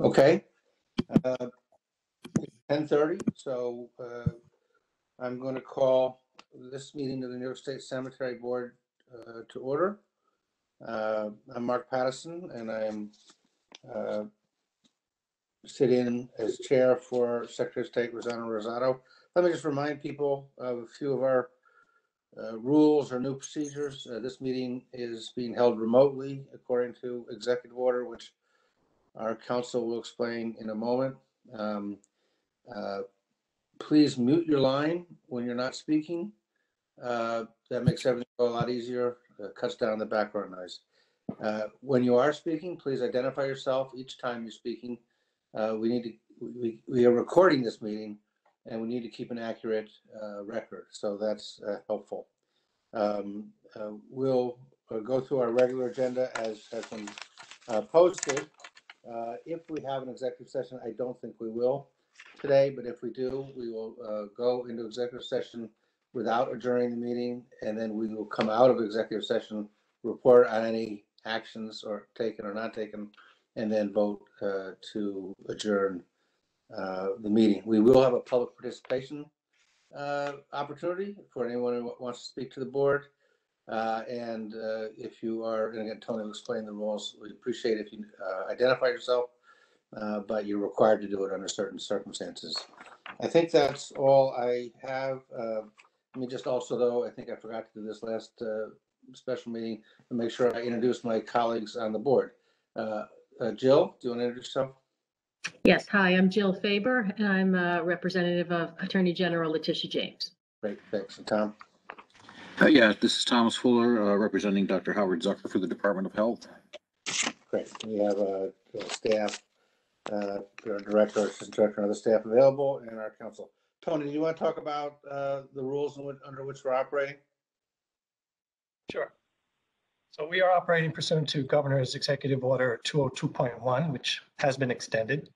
Okay. Uh, 10:30, so uh, I'm going to call this meeting of the New York State Cemetery Board uh, to order. Uh, I'm Mark Patterson, and I am uh, as chair for Secretary of State Rossana Rosado. Let me just remind people of a few of our uh, rules or new procedures. Uh, This meeting is being held remotely according to executive order, which our counsel will explain in a moment. Um, uh, Please mute your line when you're not speaking. Uh, That makes everything go a lot easier, uh, cuts down the background noise. Uh, When you are speaking, please identify yourself each time you're speaking. Uh, We need to, we, we are recording this meeting and we need to keep an accurate uh, record, so that's helpful. Um, We'll go through our regular agenda as has been posted. Uh, If we have an executive session, I don't think we will today, but if we do, we will uh, go into executive session without adjourning the meeting, and then we will come out of executive session, report on any actions or taken or not taken, and then vote uh, to adjourn uh, the meeting. We will have a public participation uh, opportunity for anyone who wants to speak to the board. Uh, And uh, if you are, and again, Tony will explain the rules, we appreciate if you uh, identify yourself, uh, but you're required to do it under certain circumstances. I think that's all I have. Uh, Let me just also, though, I think I forgot to do this last uh, special meeting, to make sure I introduce my colleagues on the board. Uh, uh, Jill, do you want to introduce yourself? Yes, hi, I'm Jill Faber, and I'm a representative of Attorney General Letitia James. Great, thanks. And Tom? Uh, yeah, this is Thomas Fuller, uh, representing Dr. Howard Zucker for the Department of Health. Great. We have a staff, uh, our director, assistant director, and other staff available, and our counsel. Tony, do you want to talk about uh, the rules in which- under which we're operating? Sure. So we are operating pursuant to Governor's Executive Order 202.1, which has been extended.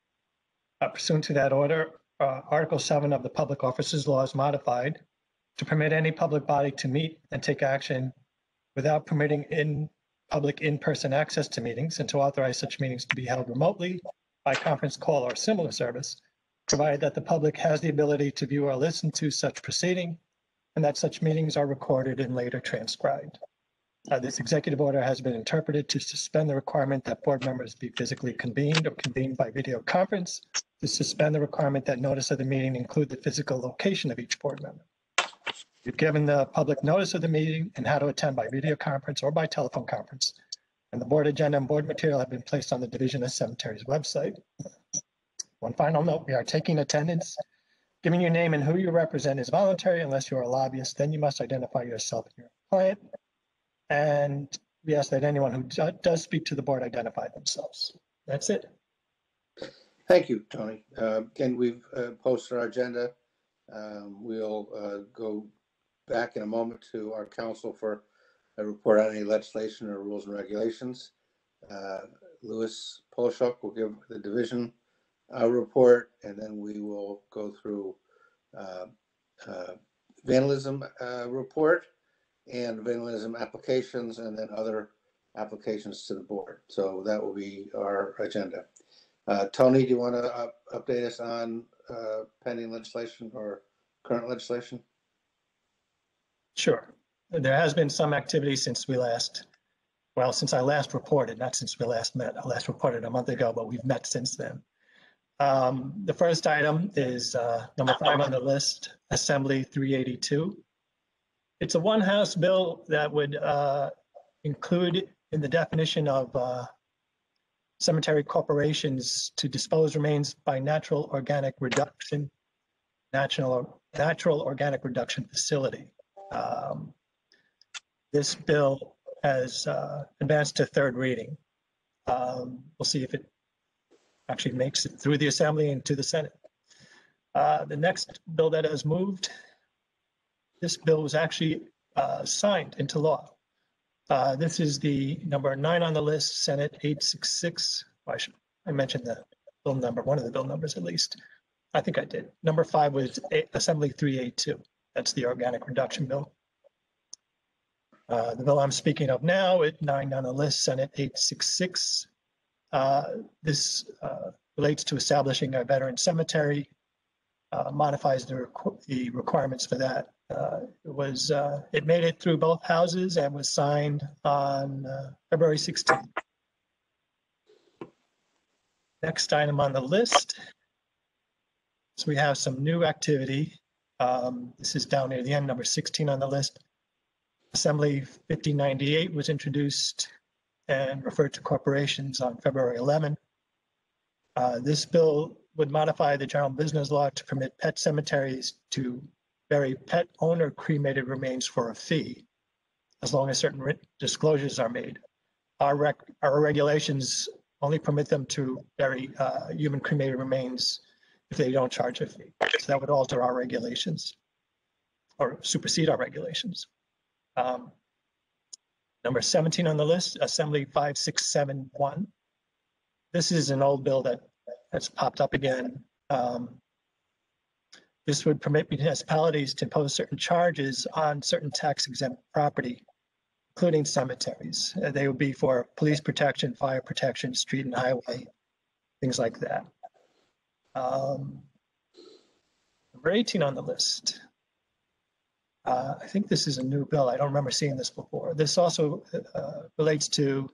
Uh, Pursuant to that order, uh, Article 7 of the Public Officers Law is modified to permit any public body to meet and take action without permitting in public in-person access to meetings and to authorize such meetings to be held remotely by conference call or similar service, provided that the public has the ability to view or listen to such proceeding and that such meetings are recorded and later transcribed. Uh, This executive order has been interpreted to suspend the requirement that board members be physically convened or convened by video conference, to suspend the requirement that notice of the meeting include the physical location of each board member. We've given the public notice of the meeting and how to attend by video conference or by telephone conference. And the board agenda and board material have been placed on the Division of Cemeteries website. One final note, we are taking attendance. Giving your name and who you represent is voluntary unless you're a lobbyist, then you must identify yourself and your client. And we ask that anyone who does speak to the board identify themselves. That's it. Thank you, Tony. Uh, Again, we've uh, posted our agenda. Um, We'll uh, go back in a moment to our counsel for a report on any legislation or rules and regulations. Uh, Lewis Polishook will give the division a report, and then we will go through uh, uh, vandalism uh, report and vandalism applications, and then other applications to the board. So that will be our agenda. Uh, Tony, do you want to update us on uh, pending legislation or current legislation? Sure. There has been some activity since we last, well, since I last reported, not since we last met. I last reported a month ago, but we've met since then. Um, The first item is uh, number five on the list, Assembly 382. It's a one-house bill that would uh, include in the definition of uh, cemetery corporations to dispose remains by natural organic reduction, natural, natural organic reduction facility. Um, This bill has uh, advanced to third reading. Um, We'll see if it actually makes it through the Assembly and to the Senate. Uh, The next bill that has moved, this bill was actually uh, signed into law. Uh, This is the number nine on the list, Senate 866. I should, I mentioned the bill number, one of the bill numbers at least. I think I did. Number five was Assembly 382. That's the organic reduction bill. Uh, The bill I'm speaking of now, at nine on the list, Senate 866. Uh, This uh, relates to establishing a veteran cemetery, uh, modifies the requ- the requirements for that. Uh, It was, uh, it made it through both houses and was signed on February 16th. Next item on the list. So we have some new activity. Um, This is down near the end, number 16 on the list. Assembly 1598 was introduced and referred to corporations on February 11. Uh, This bill would modify the general business law to permit pet cemeteries to bury pet owner cremated remains for a fee, as long as certain disclosures are made. Our our regulations only permit them to bury uh, human cremated remains if they don't charge a fee. So that would alter our regulations or supersede our regulations. Um, Number 17 on the list, Assembly 5671. This is an old bill that has popped up again. Um, This would permit municipalities to impose certain charges on certain tax exempt property, including cemeteries. Uh, They would be for police protection, fire protection, street and highway, things like that. Um, Number 18 on the list. Uh, I think this is a new bill. I don't remember seeing this before. This also uh, relates to,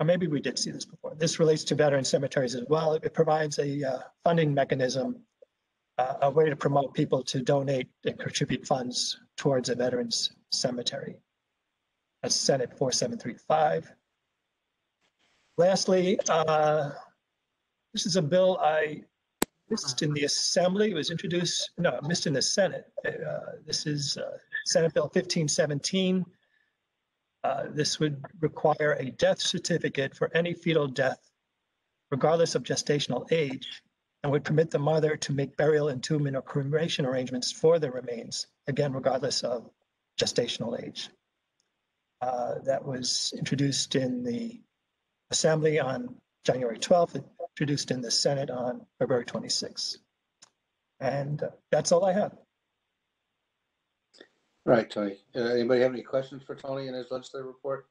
or maybe we did see this before. This relates to veteran cemeteries as well. It provides a uh, funding mechanism, uh, a way to promote people to donate and contribute funds towards a veterans cemetery. That's Senate 4735. Lastly, uh, this is a bill I missed in the Assembly. It was introduced, no, missed in the Senate. Uh, This is uh, Senate Bill 1517. Uh, This would require a death certificate for any fetal death, regardless of gestational age, and would permit the mother to make burial, entombment, or cremation arrangements for the remains, again, regardless of gestational age. Uh, That was introduced in the Assembly on January 12th, introduced in the Senate on February 26th. And uh, that's all I have. All right, Tony. Uh, Anybody have any questions for Tony in his legislative report?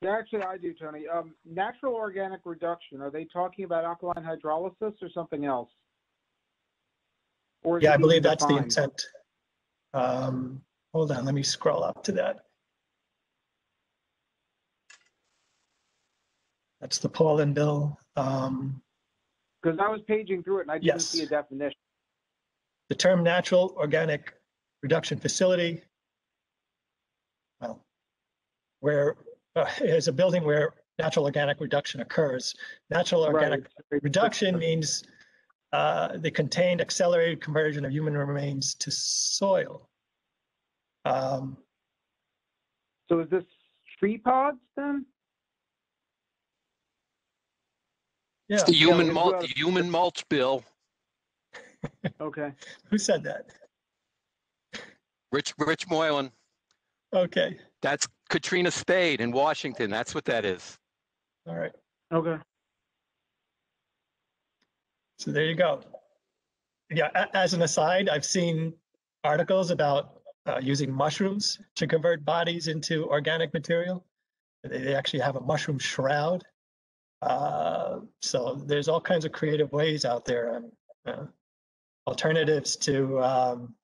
Yeah, actually, I do, Tony. Um, natural organic reduction, are they talking about alkaline hydrolysis or something else? Or Yeah, I believe even that's the intent. Um, hold on, let me scroll up to that. That's the Paulin bill. Um, Because I was paging through it and I didn't Yes. see a definition. the term natural organic reduction facility. Well, where, uh, is a building where natural organic reduction occurs. Natural organic very Reduction means uh, the contained accelerated conversion of human remains to soil. Um, So is this tree pods then? Yeah, It's the Yeah, human it's mulch, well- the human mulch bill. Okay. who said that? Rich, Rich Moylan. Okay, That's Katrina Spade in Washington. That's what that is. all right. Okay. So there you go. Yeah, a- as an aside, I've seen articles about uh, using mushrooms to convert bodies into organic material. They, they actually have a mushroom shroud. Uh, so there's all kinds of creative ways out there and uh, alternatives to um,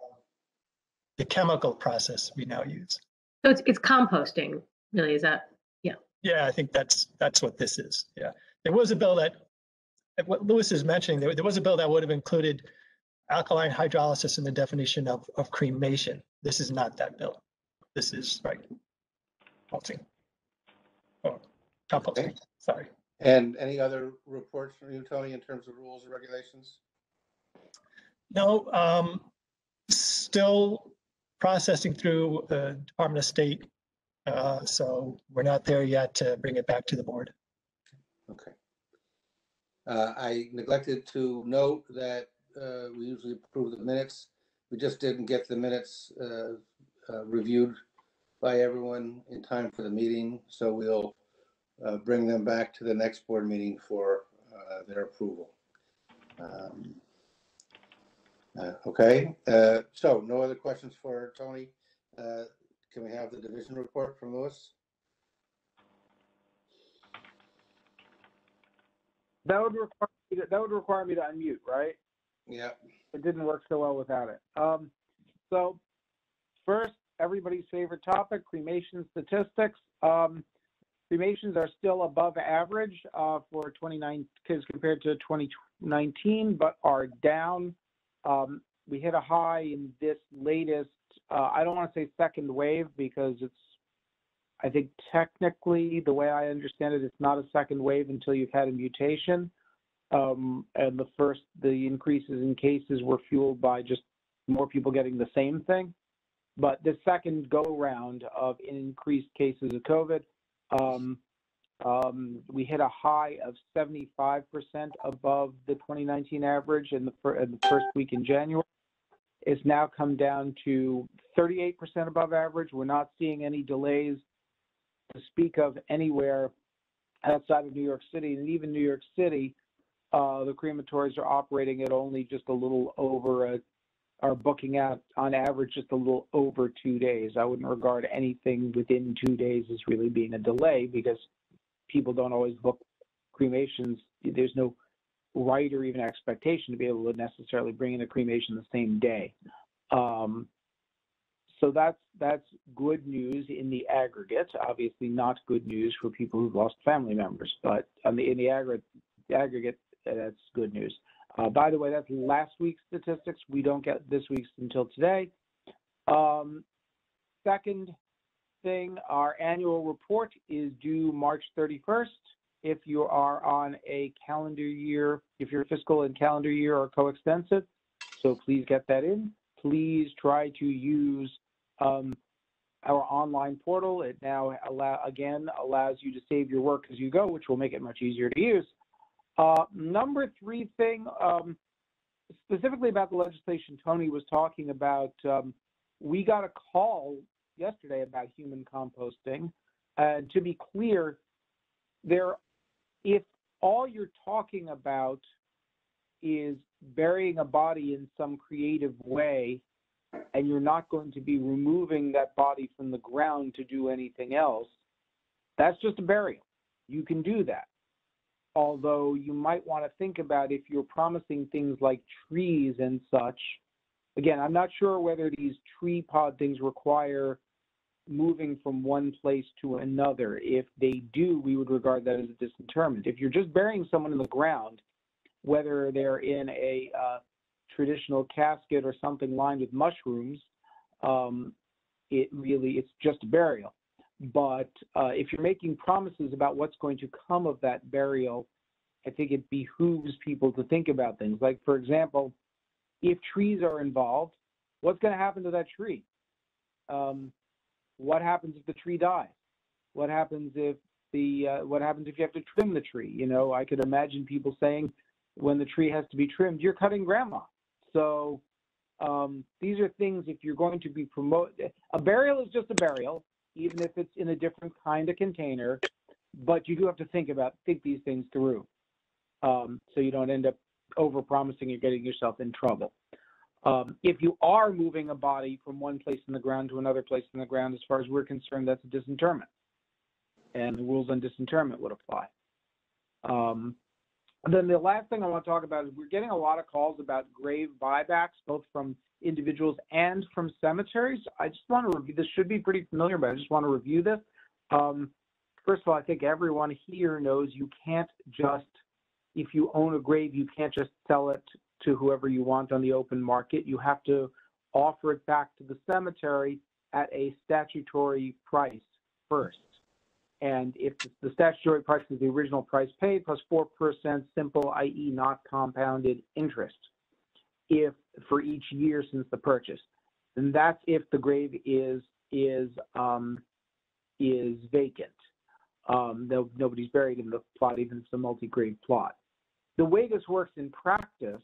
the chemical process we now use. So it's, it's composting, really, is that? Yeah, Yeah, I think that's, that's what this is. Yeah. There was a bill that, what Lewis is mentioning, there, there was a bill that would have included alkaline hydrolysis in the definition of, of cremation. This is not that bill. This is, right, mulching. Or composting, sorry. And any other reports from you, Tony, in terms of rules and regulations? No, um, still processing through the Department of State. Uh, so we're not there yet to bring it back to the board. Okay. Uh, I neglected to note that uh, we usually approve the minutes. We just didn't get the minutes uh, uh, reviewed by everyone in time for the meeting, so we'll uh, bring them back to the next board meeting for uh, their approval. Um, uh, Okay, uh, so no other questions for Tony? Uh, Can we have the division report from Lewis? That would require, me to- that would require me to unmute, right? Yeah, It didn't work so well without it. Um, so first, everybody's favorite topic, cremation statistics. Um, cremations are still above average, uh, for 29, because compared to 2019, but are down. Um, we hit a high in this latest, uh, I don't want to say second wave because it's, I think technically, the way I understand it, it's not a second wave until you've had a mutation. Um, and the first, the increases in cases were fueled by just more people getting the same thing. But the second go round of increased cases of COVID, we hit a high of 75% above the 2019 average in the, first week in January. It's now come down to 38% above average. We're not seeing any delays to speak of anywhere outside of New York City. And even New York City, uh, the crematories are operating at only just a little over a, are booking out on average just a little over two days. I wouldn't regard anything within two days as really being a delay because people don't always book cremations. There's no right or even expectation to be able to necessarily bring in a cremation the same day. Um, so that's that's good news in the aggregate. Obviously, not good news for people who've lost family members, but on the in the aggregate, aggregate that's good news. Uh, by the way, that's last week's statistics. We don't get this week's until today. Um, second thing, our annual report is due March 31st. If you are on a calendar year, if your fiscal and calendar year are coextensive, so please get that in. Please try to use um, our online portal. It now allow again allows you to save your work as you go, which will make it much easier to use. Uh, number three thing, um, specifically about the legislation Tony was talking about, um, we got a call yesterday about human composting. And to be clear, there, if all you're talking about is burying a body in some creative way, and you're not going to be removing that body from the ground to do anything else, that's just a burial. You can do that although you might want to think about if you're promising things like trees and such. Again, I'm not sure whether these tree pod things require moving from one place to another. If they do, we would regard that as a disinterment. If you're just burying someone in the ground, whether they're in a uh, traditional casket or something lined with mushrooms, um, it really it's just a burial. But uh, if you're making promises about what's going to come of that burial, I think it behooves people to think about things. Like, for example, if trees are involved, what's going to happen to that tree? Um, what happens if the tree dies? What happens if the uh, what happens if you have to trim the tree? You know, I could imagine people saying, when the tree has to be trimmed, you're cutting grandma. So um, these are things if you're going to be promote a burial is just a burial even if it's in a different kind of container. But you do have to think about think these things through, um, so you don't end up over promising and getting yourself in trouble. Um, if you are moving a body from one place in the ground to another place in the ground, as far as we're concerned, that's a disinterment, and the rules on disinterment would apply. Um, then the last thing I want to talk about is we're getting a lot of calls about grave buybacks, both from individuals and from cemeteries. I just want to review, this should be pretty familiar, but I just want to review this. Um, first of all, I think everyone here knows you can't just, if you own a grave, you can't just sell it to whoever you want on the open market. You have to offer it back to the cemetery at a statutory price first. And if the statutory price is the original price paid plus 4% simple, i.e. not compounded interest if for each year since the purchase. And that's if the grave is is um, is vacant. Um, no, nobody's buried in the plot, even if it's a multi-grave plot. The way this works in practice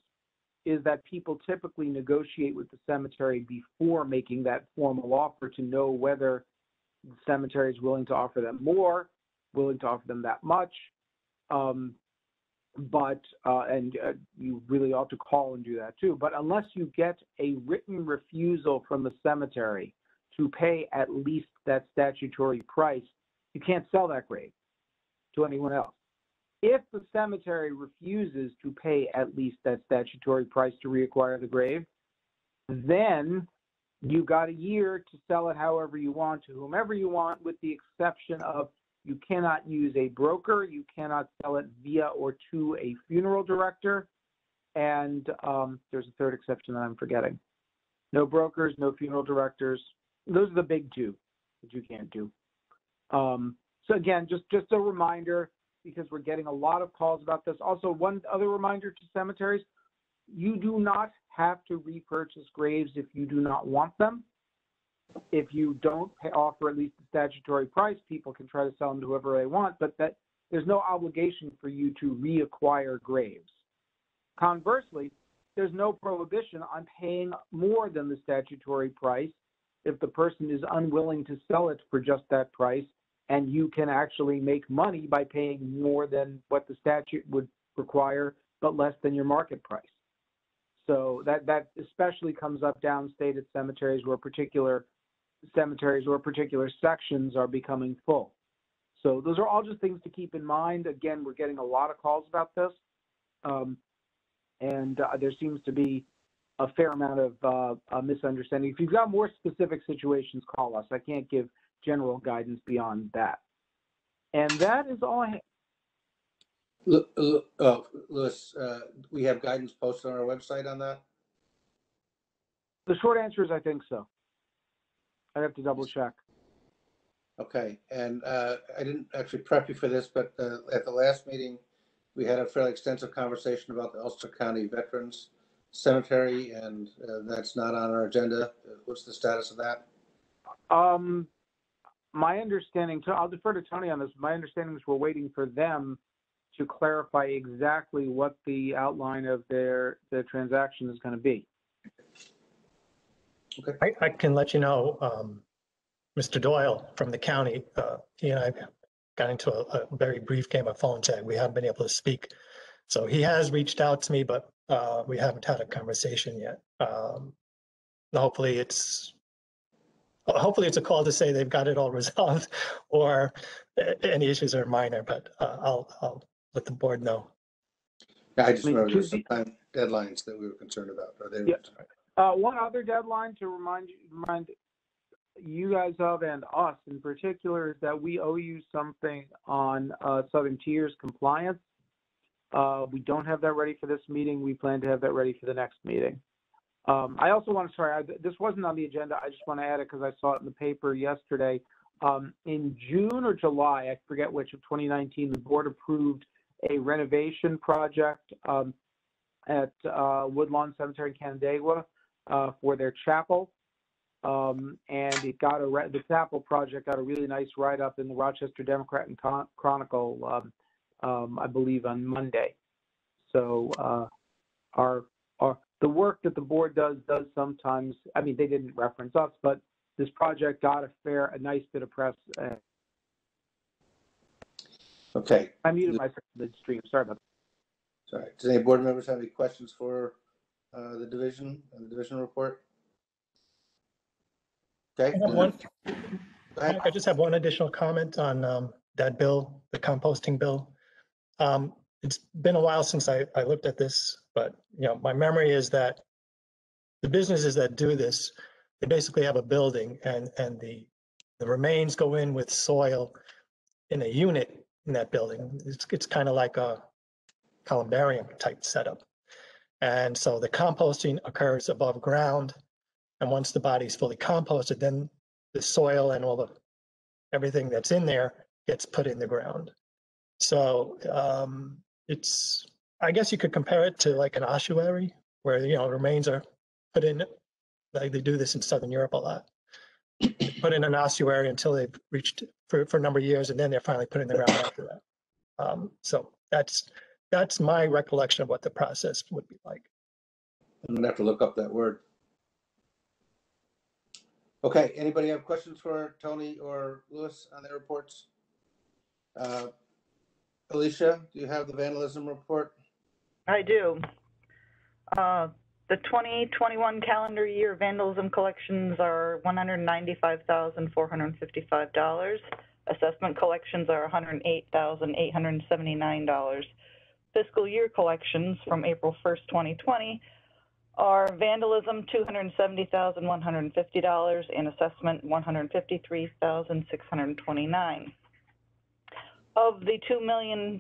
is that people typically negotiate with the cemetery before making that formal offer to know whether the cemetery is willing to offer them more, willing to offer them that much. Um, but uh, and uh, you really ought to call and do that too. But unless you get a written refusal from the cemetery to pay at least that statutory price, you can't sell that grave to anyone else. If the cemetery refuses to pay at least that statutory price to reacquire the grave, then you got a year to sell it however you want to whomever you want, with the exception of you cannot use a broker, you cannot sell it via or to a funeral director, and um, there's a third exception that I'm forgetting. No brokers, no funeral directors. Those are the big two that you can't do. Um, so again, just just a reminder because we're getting a lot of calls about this. Also, one other reminder to cemeteries: you do not have to repurchase graves if you do not want them. If you don't pay, offer at least the statutory price, people can try to sell them to whoever they want, but that there's no obligation for you to reacquire graves. Conversely, there's no prohibition on paying more than the statutory price if the person is unwilling to sell it for just that price and you can actually make money by paying more than what the statute would require but less than your market price. So that that especially comes up downstate at cemeteries where particular cemeteries or particular sections are becoming full. So those are all just things to keep in mind. Again, we're getting a lot of calls about this. Um, and uh, there seems to be a fair amount of uh, misunderstanding. If you've got more specific situations, call us. I can't give general guidance beyond that. And that is all I have. Lu- Lu- Oh, Lewis, uh, we have guidance posted on our website on that? The short answer is I think so. I'd have to double check. Okay, and uh, I didn't actually prep you for this, but uh, at the last meeting, we had a fairly extensive conversation about the Ulster County Veterans Cemetery, and uh, that's not on our agenda. What's the status of that? Um, my understanding, I'll defer to Tony on this. My understanding is we're waiting for them to clarify exactly what the outline of their, the transaction is going to be. I, I can let you know, um, Mr. Doyle from the county, uh, he and I got into a, a very brief game of phone tag. We haven't been able to speak. So he has reached out to me, but, uh, we haven't had a conversation yet. Um, hopefully it's, hopefully it's a call to say they've got it all resolved or any issues are minor, but, uh, I'll, I'll let the board know. Yeah, I just I mean, remember there's some time deadlines that we were concerned about, or they Yeah. Uh, one other deadline to remind you, remind you guys of and us in particular is that we owe you something on uh, Southern Tiers compliance. Uh, we don't have that ready for this meeting. We plan to have that ready for the next meeting. Um, I also want to sorry, I, this wasn't on the agenda. I just want to add it because I saw it in the paper yesterday. Um, in June or July, I forget which of 2019, the board approved a renovation project um, at uh, Woodlawn Cemetery in Canandaigua uh, for their chapel. Um, and it got a, the chapel project got a really nice write-up in the Rochester Democrat and Chron- Chronicle, um, um, I believe on Monday. So, uh, our, our, the work that the board does, does sometimes, I mean, they didn't reference us, but this project got a fair, a nice bit of press. Uh, Okay, I muted myself in the stream, sorry about that. sorry. Does any board members have any questions for uh, the division, uh, the division report? Okay. I one, I just have one additional comment on um, that bill, the composting bill. Um, It's been a while since I, I looked at this, but, you know, my memory is that the businesses that do this, they basically have a building and, and the, the remains go in with soil in a unit in that building. It's, it's kind of like a columbarium type setup. And so the composting occurs above ground. And once the body's fully composted, then the soil and all the, everything that's in there gets put in the ground. So um, it's, I guess you could compare it to like an ossuary where, you know, remains are put in, like they do this in Southern Europe a lot. Put in an ossuary until they've reached for, for a number of years and then they're finally put in the ground after that. Um, so that's, that's my recollection of what the process would be like. I'm gonna have to look up that word. Okay, anybody have questions for Tony or Lewis on their reports? Uh, Alicia, do you have the vandalism report? I do. Uh, The 2021 calendar year vandalism collections are $195,455. Assessment collections are $108,879. Fiscal year collections from April 1st, 2020 are vandalism, $270,150, and assessment, 153,629. Of the $2 million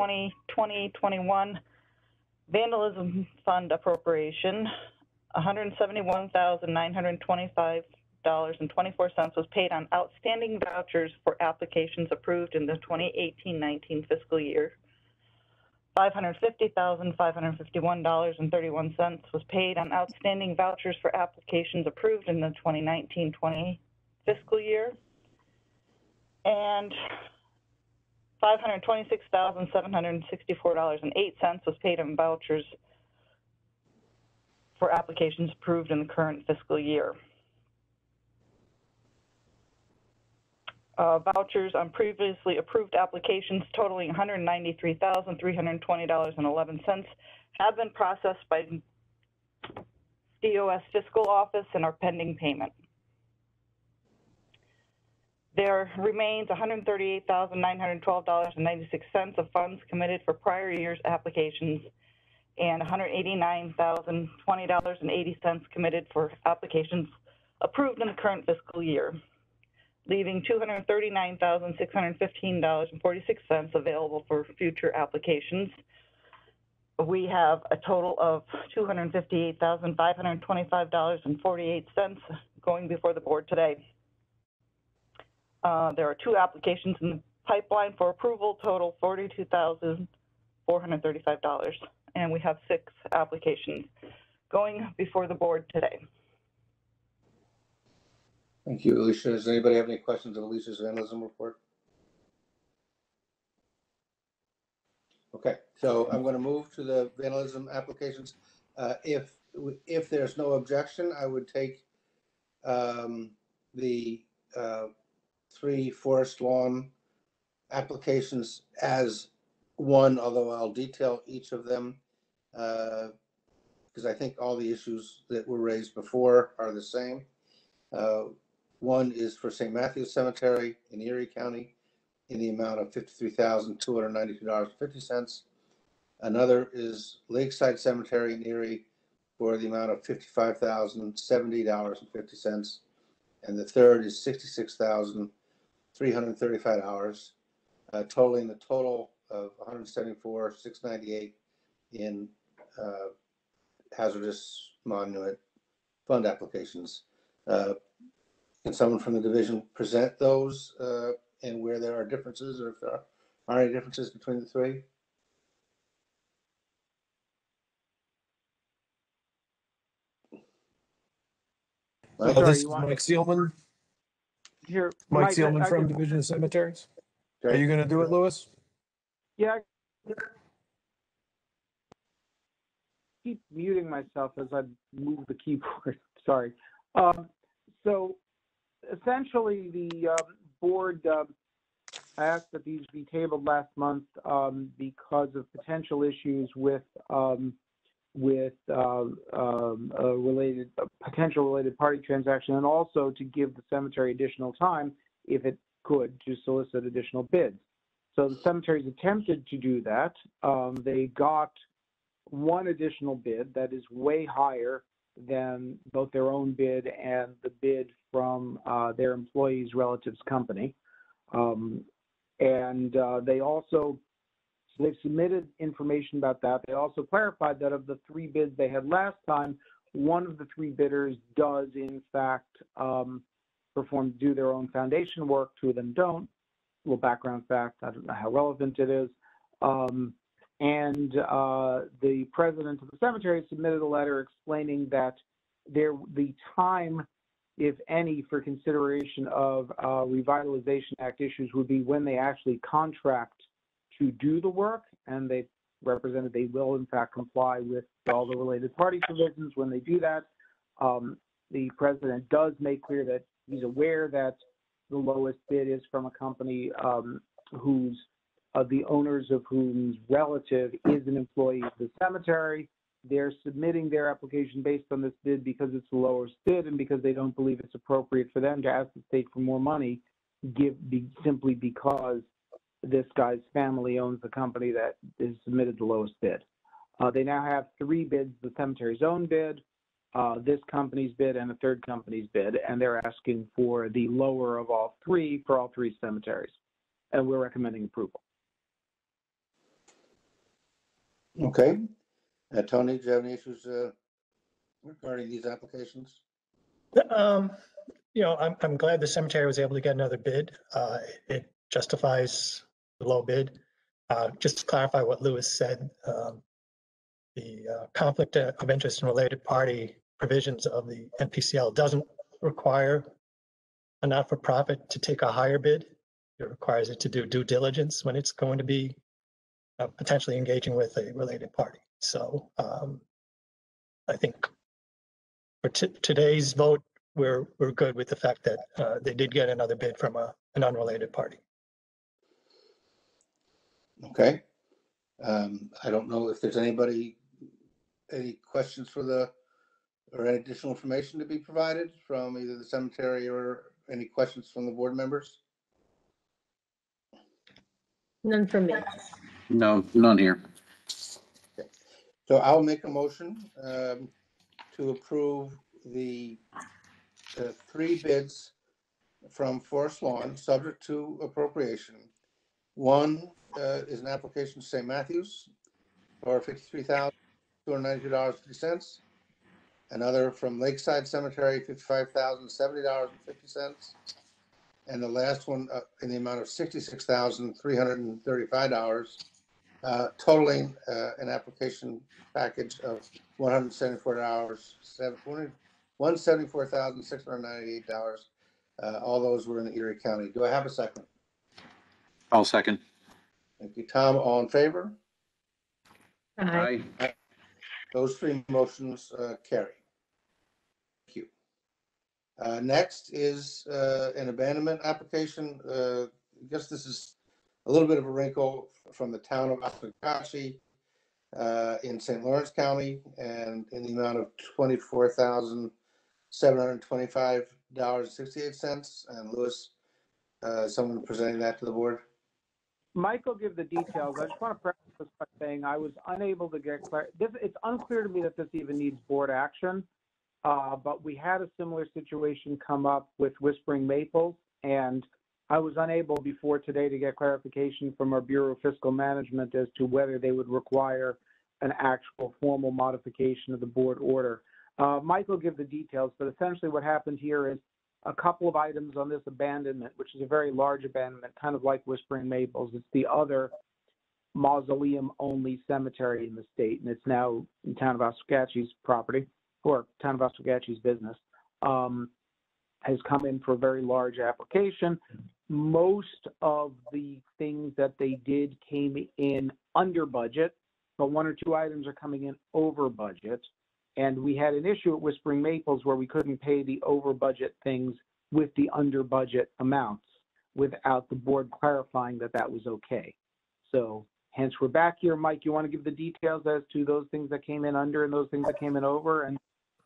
2020-21 vandalism fund appropriation, $171,925.24 was paid on outstanding vouchers for applications approved in the 2018-19 fiscal year. $550,551.31 was paid on outstanding vouchers for applications approved in the 2019-20 fiscal year. And $526,764.08 was paid in vouchers for applications approved in the current fiscal year. Uh, vouchers on previously approved applications totaling $193,320.11 have been processed by DOS fiscal office and are pending payment. There remains $138,912.96 of funds committed for prior year's applications and $189,020.80 committed for applications approved in the current fiscal year, leaving $239,615.46 available for future applications. We have a total of $258,525.48 going before the board today. Uh, there are two applications in the pipeline for approval, total $42,435. And we have six applications going before the board today. Thank you, Alicia. Does anybody have any questions on Alicia's vandalism report? Okay, so I'm going to move to the vandalism applications. Uh, If, if there's no objection, I would take um, the uh, three forest lawn applications as one, although I'll detail each of them. Because I think all the issues that were raised before are the same. Uh, One is for St. Matthew's Cemetery in Erie County in the amount of fifty-three thousand, two hundred ninety-two dollars fifty cents. Another is Lakeside Cemetery in Erie for the amount of fifty-five thousand, seventy dollars and fifty cents. And the third is sixty-six thousand, three hundred and thirty-five hours, uh, totaling the total of one hundred seventy-four, six ninety-eight in uh, hazardous monument fund applications. Uh, Can someone from the division present those uh, and where there are differences or if there are any differences between the three? Mike? Uh, This is Mike Seelman, Here, Mike Mike, I- Seelman I from can- Division of Cemeteries. Are Okay. you gonna do it, Lewis? Yeah. Keep muting myself as I move the keyboard. Sorry. Um, so essentially, the um, board um, asked that these be tabled last month um, because of potential issues with um, with uh, um, a related a potential related party transaction, and also to give the cemetery additional time, if it could, to solicit additional bids. So the cemeteries attempted to do that. Um, they got one additional bid that is way higher than both their own bid and the bid from uh, their employees' relatives company. Um, and uh, they also so they've submitted information about that. They also clarified that of the three bids they had last time, one of the three bidders does in fact um, perform do their own foundation work. Two of them don't A little background fact. I don't know how relevant it is. Um, and uh, the president of the cemetery submitted a letter explaining that there the time, if any, for consideration of uh, Revitalization Act issues would be when they actually contract to do the work, and they represented they will in fact comply with all the related party provisions when they do that. Um, the president does make clear that he's aware that the lowest bid is from a company um, whose uh, the owners of whose relative is an employee of the cemetery. They're submitting their application based on this bid because it's the lowest bid and because they don't believe it's appropriate for them to ask the state for more money give, be, simply because this guy's family owns the company that is submitted the lowest bid. Uh, they now have three bids, the cemetery's own bid, uh, this company's bid, and a third company's bid, and they're asking for the lower of all three for all three cemeteries. And we're recommending approval. Okay. Uh, Tony, do you have any issues uh, regarding these applications? Um, you know, I'm, I'm glad the cemetery was able to get another bid. Uh, it justifies the low bid. Uh, just to clarify what Lewis said, um, the uh, conflict of interest and related party provisions of the NPCL doesn't require a not-for-profit to take a higher bid. It requires it to do due diligence when it's going to be uh, potentially engaging with a related party. So um, I think for today's vote, we're, we're good with the fact that uh, they did get another bid from a, an unrelated party. Okay. Um, I don't know if there's anybody, any questions for the, or any additional information to be provided from either the cemetery or any questions from the board members? None from me. No, none here. Okay. So I'll make a motion um, to approve the the three bids from Forest Lawn, subject to appropriation. One uh, is an application to St. Matthews for fifty-three thousand, two hundred ninety-two dollars, fifty cents. Another from Lakeside Cemetery, fifty-five thousand, seventy dollars and fifty cents. And the last one uh, in the amount of sixty-six thousand, three hundred and thirty-five dollars uh, totaling uh, an application package of one hundred seventy-four dollars, one seventy-four thousand, six hundred ninety-eight dollars. Uh, All those were in Erie County. Do I have a second? I'll second. Thank you, Tom. All in favor? Aye. Those three motions uh, carry. Thank you. Uh, Next is uh, an abandonment application. Uh, I guess this is a little bit of a wrinkle from the town of Oswegatchie uh, in St. Lawrence County and in the amount of twenty-four thousand seven hundred twenty-five dollars sixty-eight cents. And Lewis, uh, someone presenting that to the board? Mike will give the details. I just want to preface this by saying I was unable to get clar, this, it's unclear to me that this even needs board action. Uh, but we had a similar situation come up with Whispering Maples and I was unable before today to get clarification from our Bureau of Fiscal Management as to whether they would require an actual formal modification of the board order. Uh, will give the details, but essentially what happened here is a couple of items on this abandonment, which is a very large abandonment, kind of like Whispering Maples. It's the other mausoleum-only cemetery in the state, and it's now in town of Oswegatchie's property, or town of Oswegatchie's business, um, has come in for a very large application. Most of the things that they did came in under budget, but one or two items are coming in over budget. And we had an issue at Whispering Maples where we couldn't pay the over budget things with the under budget amounts without the board clarifying that that was okay. So hence we're back here. Mike, you want to give the details as to those things that came in under and those things that came in over and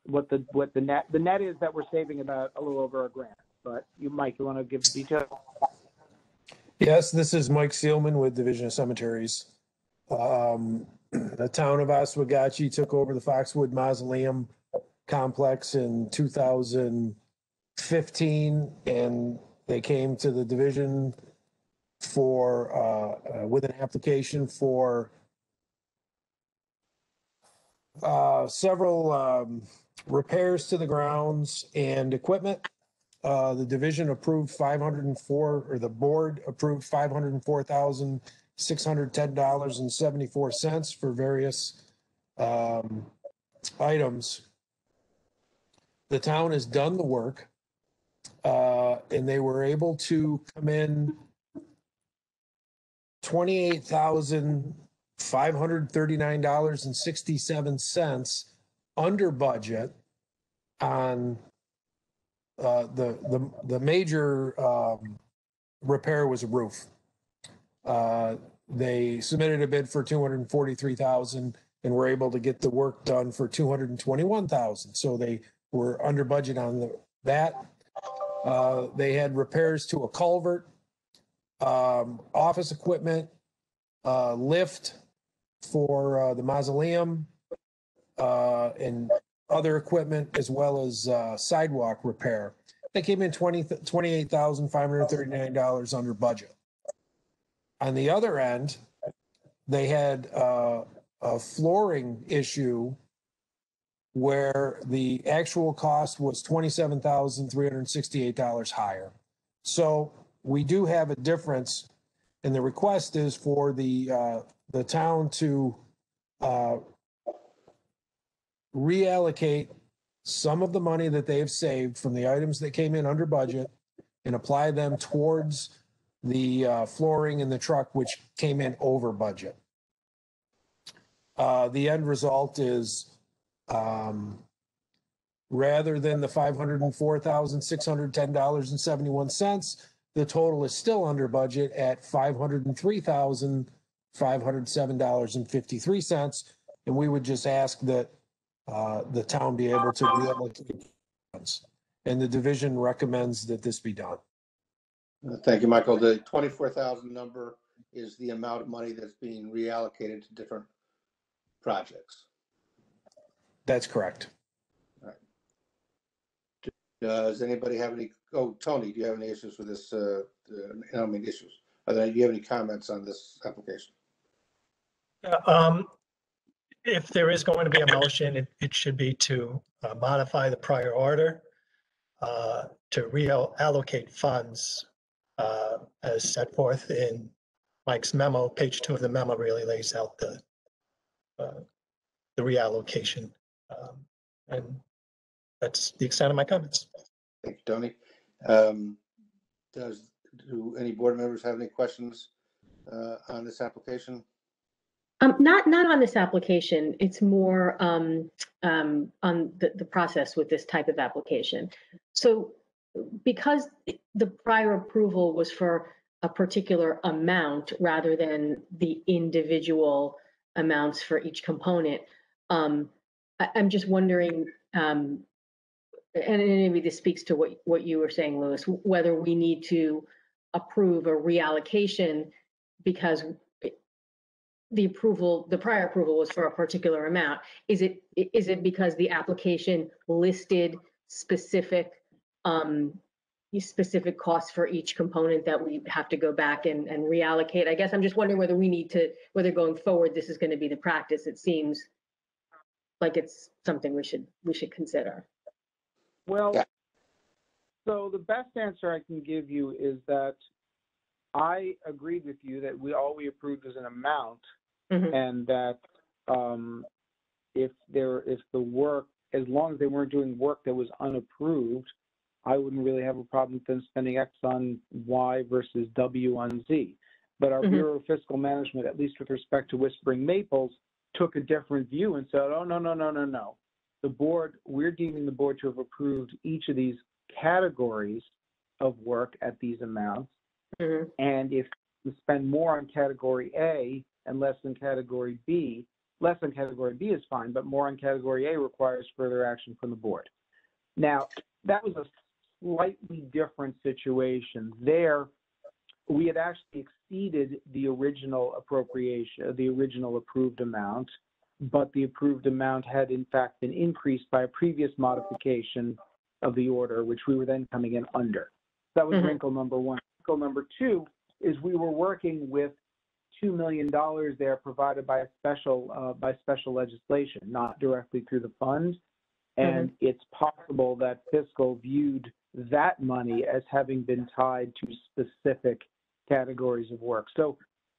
what the, what the net, the net is that we're saving about a little over a grand. But you, Mike, you want to give the details? Yes, this is Mike Seelman with Division of Cemeteries. Um, the town of Oswegatchie took over the Foxwood Mausoleum complex in two thousand fifteen, and they came to the division for, uh, uh, with an application for uh, several, um, repairs to the grounds and equipment. Uh, the division approved five hundred and four, or the board approved five hundred and four thousand, six hundred ten dollars and seventy-four cents for various, um, items. The town has done the work. Uh, and they were able to come in twenty-eight thousand, five hundred thirty-nine dollars and sixty-seven cents under budget on uh, the, the, the major, um, repair was a roof. Uh, they submitted a bid for two hundred and were able to get the work done for two hundred and twenty-one thousand. So they were under budget on the, that. Uh, they had repairs to a culvert, um, office equipment, uh, lift for, uh, the mausoleum, uh, and other equipment as well as, uh, sidewalk repair. They came in twenty, twenty-eight thousand five hundred thirty-nine dollars under budget. On the other end, they had, uh, a flooring issue where the actual cost was twenty-seven thousand three hundred and sixty-eight dollars higher. So we do have a difference, and the request is for the, uh, the town to, uh, reallocate some of the money that they have saved from the items that came in under budget and apply them towards the, uh, flooring in the truck, which came in over budget. Uh, the end result is, um, rather than the five hundred and four thousand, six hundred ten dollars and seventy-one cents, the total is still under budget at five hundred and three thousand, five hundred seven dollars and fifty-three cents. And we would just ask that, uh, the town be able to reallocate funds. And the division recommends that this be done. Uh, Thank you, Michael. The twenty-four thousand number is the amount of money that's being reallocated to different projects. That's correct. Does anybody have any, oh, Tony, do you have any issues with this, uh, uh, I don't mean issues. Are there, do you have any comments on this application? Uh, Um, if there is going to be a motion, it, it should be to uh, modify the prior order uh, to reallocate funds uh, as set forth in Mike's memo. Page two of the memo really lays out the uh, the reallocation. Um, And that's the extent of my comments. Thank you, Tony. Um, does, do any board members have any questions, uh, on this application? Um, not, not on this application. It's more, um, um, on the, the process with this type of application. So because the prior approval was for a particular amount rather than the individual amounts for each component, um, I, I'm just wondering, um, and maybe this speaks to what, what you were saying, Lewis, whether we need to approve a reallocation because the approval, the prior approval was for a particular amount. Is it, is it because the application listed specific, um, specific costs for each component that we have to go back and, and reallocate? I guess I'm just wondering whether we need to, whether going forward, this is going to be the practice. It seems like it's something we should, we should consider. Well, Yeah. so the best answer I can give you is that I agreed with you that we, all we approved was an amount Mhm. and that, um, if there, if the work, as long as they weren't doing work that was unapproved, I wouldn't really have a problem with them spending X on Y versus W on Z. But our Mhm. Bureau of Fiscal Management, at least with respect to Whispering Maples, took a different view and said, oh, no, no, no, no, no. The board, we're deeming the board to have approved each of these categories of work at these amounts. Mhm. And if you spend more on category A and less than category B, less than category B is fine, but more on category A requires further action from the board. Now, that was a slightly different situation. There, we had actually exceeded the original appropriation, the original approved amount, but the approved amount had in fact been increased by a previous modification of the order, which we were then coming in under. That was Mhm. wrinkle number one. Wrinkle number two is we were working with $2 million there provided by a special, uh, by special legislation, not directly through the fund. And it's possible that fiscal viewed that money as having been tied to specific categories of work. So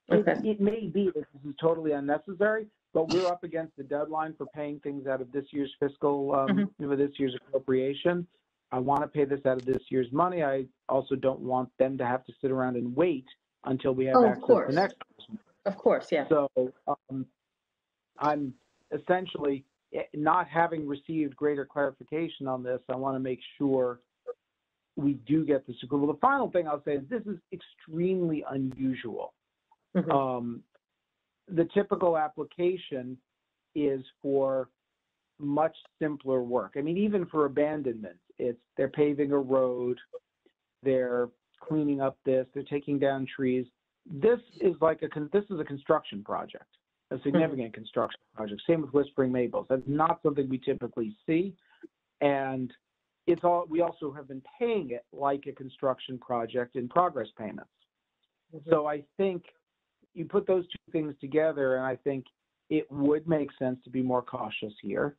it, Okay. it may be that this is totally unnecessary, but we're up against the deadline for paying things out of this year's fiscal, um, Mhm. you this year's appropriation. I want to pay this out of this year's money. I also don't want them to have to sit around and wait until we have Oh, of access course. to next. Of course, yeah. So um, I'm essentially eh, not having received greater clarification on this. I want to make sure we do get this approval. The final thing I'll say is this is extremely unusual. Mhm. Um, the typical application is for much simpler work. I mean, even for abandonment, it's they're paving a road They're cleaning up this, they're taking down trees. This is like a, this is a construction project, a significant construction project. Same with Whispering Maples. That's not something we typically see. And it's all, we also have been paying it like a construction project in progress payments. Mm-hmm. So I think you put those two things together, and I think it would make sense to be more cautious here.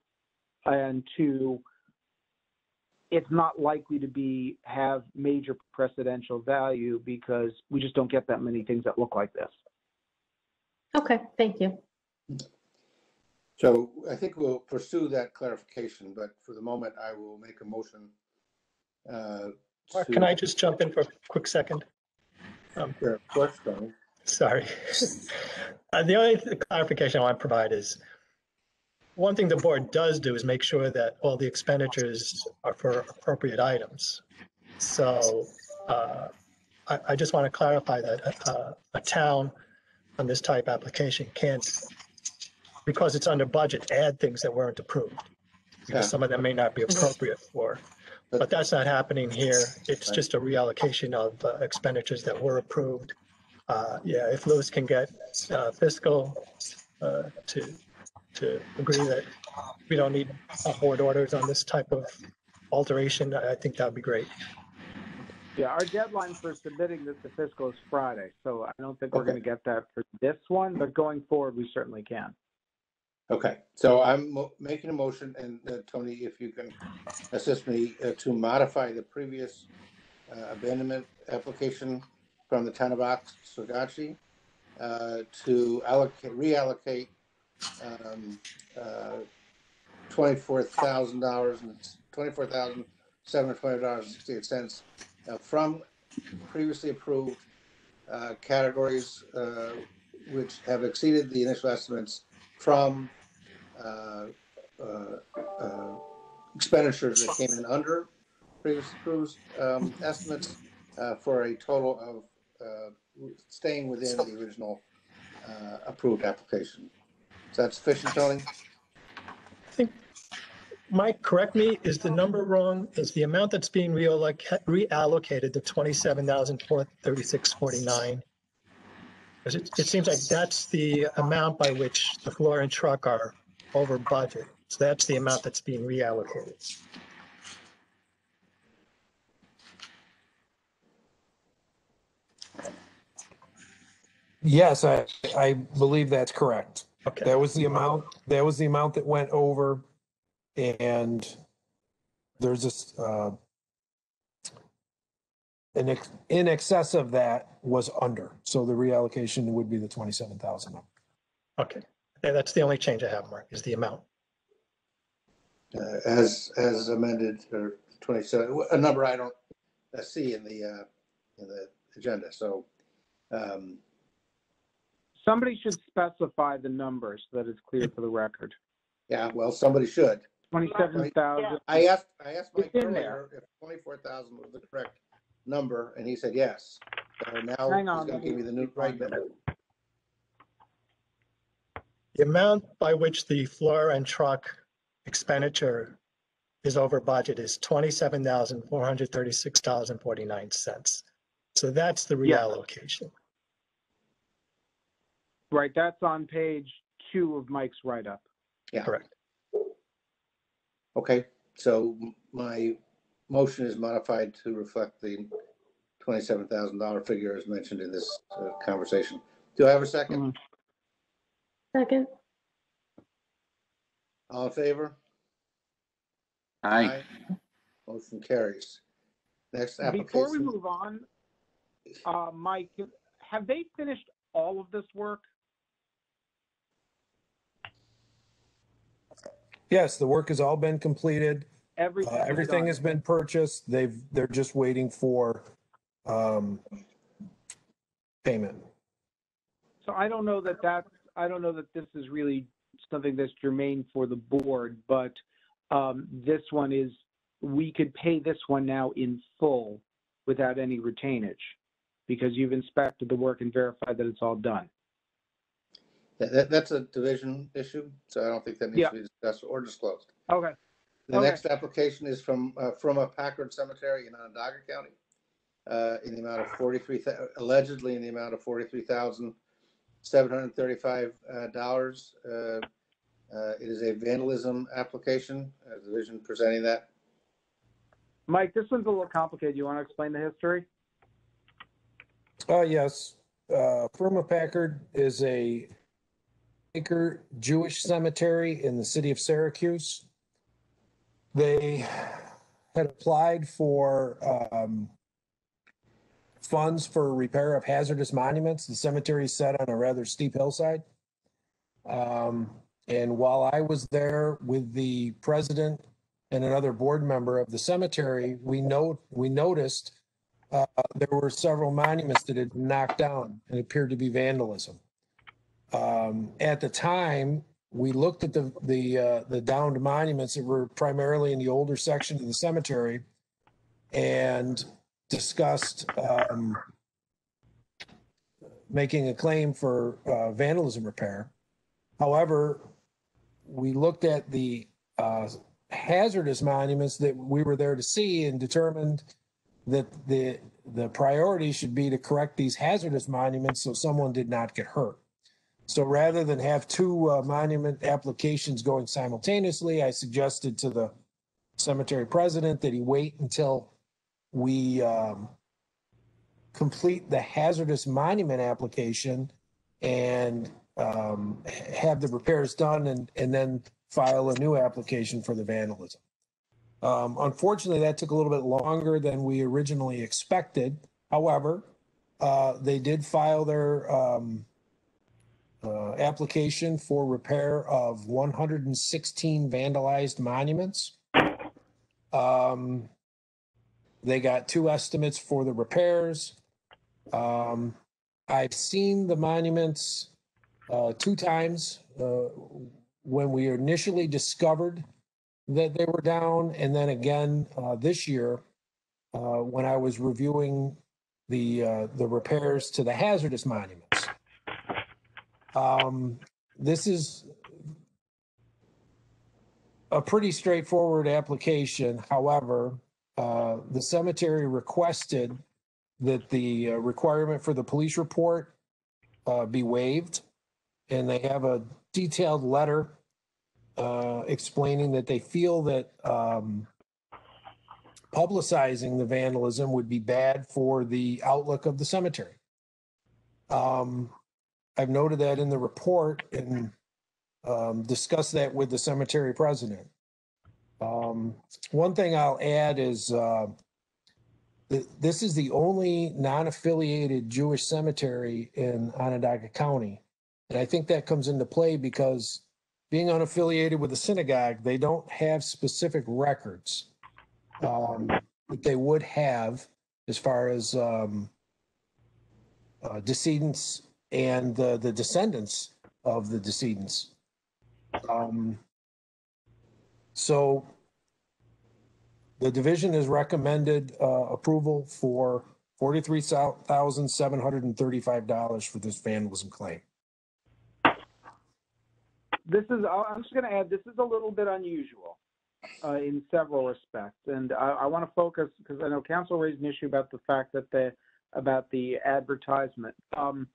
And to, it's not likely to be, have major precedential value because we just don't get that many things that look like this. Okay, thank you. So I think we'll pursue that clarification, but for the moment, I will make a motion. uh, Mark, to- can I just jump in for a quick second? Sure, Of course, Tony. Sorry. Uh, The only th- clarification I want to provide is, one thing the board does do is make sure that all the expenditures are for appropriate items. So uh, I, I just want to clarify that uh, a town on this type application can't, because it's under budget, add things that weren't approved. Yeah. Because some of them may not be appropriate for, but that's not happening here. It's just a reallocation of uh, expenditures that were approved. Uh, Yeah, if Lewis can get uh, fiscal uh, to, to agree that we don't need uh, board orders on this type of alteration, I I think that'd be great. Yeah, our deadline for submitting this to fiscal is Friday, so I don't think we're Okay. going to get that for this one, but going forward, we certainly can. Okay, so I'm making a motion, and uh, Tony, if you can assist me uh, to modify the previous uh, abandonment application from the town of Ox, uh, to allocate, reallocate um, uh, twenty-four thousand dollars and twenty-four thousand seven hundred twenty dollars and sixty-eight cents uh, from previously approved uh, categories uh, which have exceeded the initial estimates from uh, uh, uh, expenditures that came in under previous approved um, estimates uh, for a total of uh, staying within the original approved application. Is that sufficient, Tony? I think, Mike, correct me, is the number wrong? Is the amount that's being reallocated reallocated the 27,436.49? Because it, it seems like that's the amount by which the floor and truck are over budget. So that's the amount that's being reallocated. Yes, I, I believe that's correct. Okay, That was the amount, that was the amount that went over. And there's this, uh, in, ex- in excess of that was under. So the reallocation would be the twenty-seven thousand. okay. Yeah, that's the only change I have, Mark, is the amount. Uh, As, as amended, or 27, a number I don't uh, see in the, uh, in the agenda, so um, Somebody should specify the numbers so that it's clear for the record. yeah, well, somebody should. Twenty-seven thousand, I asked, I asked Mike It's in earlier if twenty-four thousand was the correct number, and he said yes. So now Hang he's on, gonna give me the new right number. The amount by which the floor and truck expenditure is over budget is twenty-seven thousand four hundred thirty-six dollars and forty-nine cents. So that's the Yeah. reallocation. right, that's on page two of Mike's write-up. Yeah. Correct. Okay, so my motion is modified to reflect the twenty-seven thousand dollar figure as mentioned in this uh, conversation. Do I have a second? Mhm. Second, All in favor? Aye. Motion carries. Next Before we application, move on, uh, Mike, have they finished all of this work? Yes, the work has all been completed. Everything? Uh, everything has been purchased. They've, they're just waiting for, um, payment. So I don't know that that's, I don't know that this is really something that's germane for the board, but um, this one is, we could pay this one now in full without any retainage because you've inspected the work and verified that it's all done. that, that- that's a division issue, so I don't think that needs Yeah. to be discussed or disclosed. Okay, The Okay. next application is from, uh, from a Packard Cemetery in Onondaga County. uh, in the amount of forty-three, thou- allegedly in the amount of forty-three thousand seven hundred and thirty-five uh, dollars. Uh, uh, It is a vandalism application, uh, the division presenting that. Mike, this one's a little complicated. You want to explain the history? Uh, yes, uh, Firma Packard is a Quaker Jewish cemetery in the city of Syracuse. They had applied for, um, funds for repair of hazardous monuments. The cemetery is set on a rather steep hillside. Um, and while I was there with the president and another board member of the cemetery, we know, we noticed uh, there were several monuments that had been knocked down and appeared to be vandalism. Um, at the time, we looked at the, the, uh, the downed monuments that were primarily in the older section of the cemetery and discussed, um, making a claim for, uh, vandalism repair. However, we looked at the, uh, hazardous monuments that we were there to see and determined that the, the priority should be to correct these hazardous monuments so someone did not get hurt. So rather than have two uh, monument applications going simultaneously, I suggested to the cemetery president that he wait until we um, complete the hazardous monument application and um, have the repairs done and, and then file a new application for the vandalism. Um, unfortunately, that took a little bit longer than we originally expected. However, uh, they did file their, um, uh, application for repair of one hundred and sixteen vandalized monuments. Um, they got two estimates for the repairs. Um, I've seen the monuments, uh, two times, uh, when we initially discovered that they were down, and then again uh, this year uh, when I was reviewing the uh, the repairs to the hazardous monuments. Um, this is a pretty straightforward application. However, uh, the cemetery requested that the uh, requirement for the police report uh, be waived, and they have a detailed letter uh, explaining that they feel that um, publicizing the vandalism would be bad for the outlook of the cemetery. Um, I've noted that in the report and um, discussed that with the cemetery president. Um, one thing I'll add is uh, th- this is the only non-affiliated Jewish cemetery in Onondaga County. And I think that comes into play because being unaffiliated with a synagogue, they don't have specific records um, that they would have as far as um, uh, decedents and the, descendants of the decedents. Um, so the division has recommended uh, approval for forty-three thousand seven hundred and thirty-five dollars for this vandalism claim. This is, I'm just going to add, this is a little bit unusual uh, in several respects. And I, I want to focus, because I know counsel raised an issue about the fact that the, about the advertisement. Um,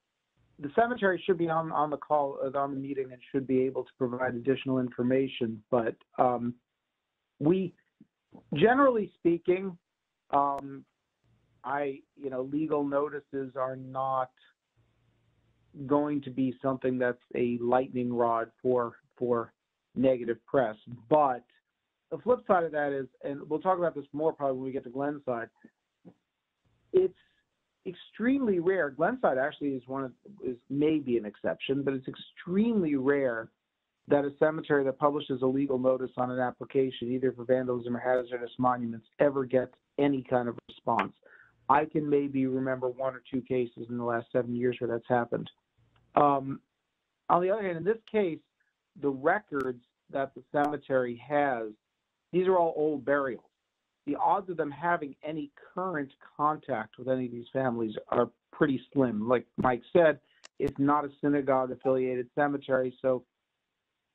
the cemetery should be on, on the call, uh, on the meeting and should be able to provide additional information, but um, we, generally speaking, um, I, you know, legal notices are not going to be something that's a lightning rod for for negative press. But the flip side of that is, and we'll talk about this more probably when we get to Glenside. It's extremely rare. Glenside actually is one of is maybe an exception, but it's extremely rare that a cemetery that publishes a legal notice on an application, either for vandalism or hazardous monuments, ever gets any kind of response. I can maybe remember one or two cases in the last seven years where that's happened. Um, on the other hand, in this case, the records that the cemetery has, these are all old burials. The odds of them having any current contact with any of these families are pretty slim. Like Mike said, it's not a synagogue affiliated cemetery, so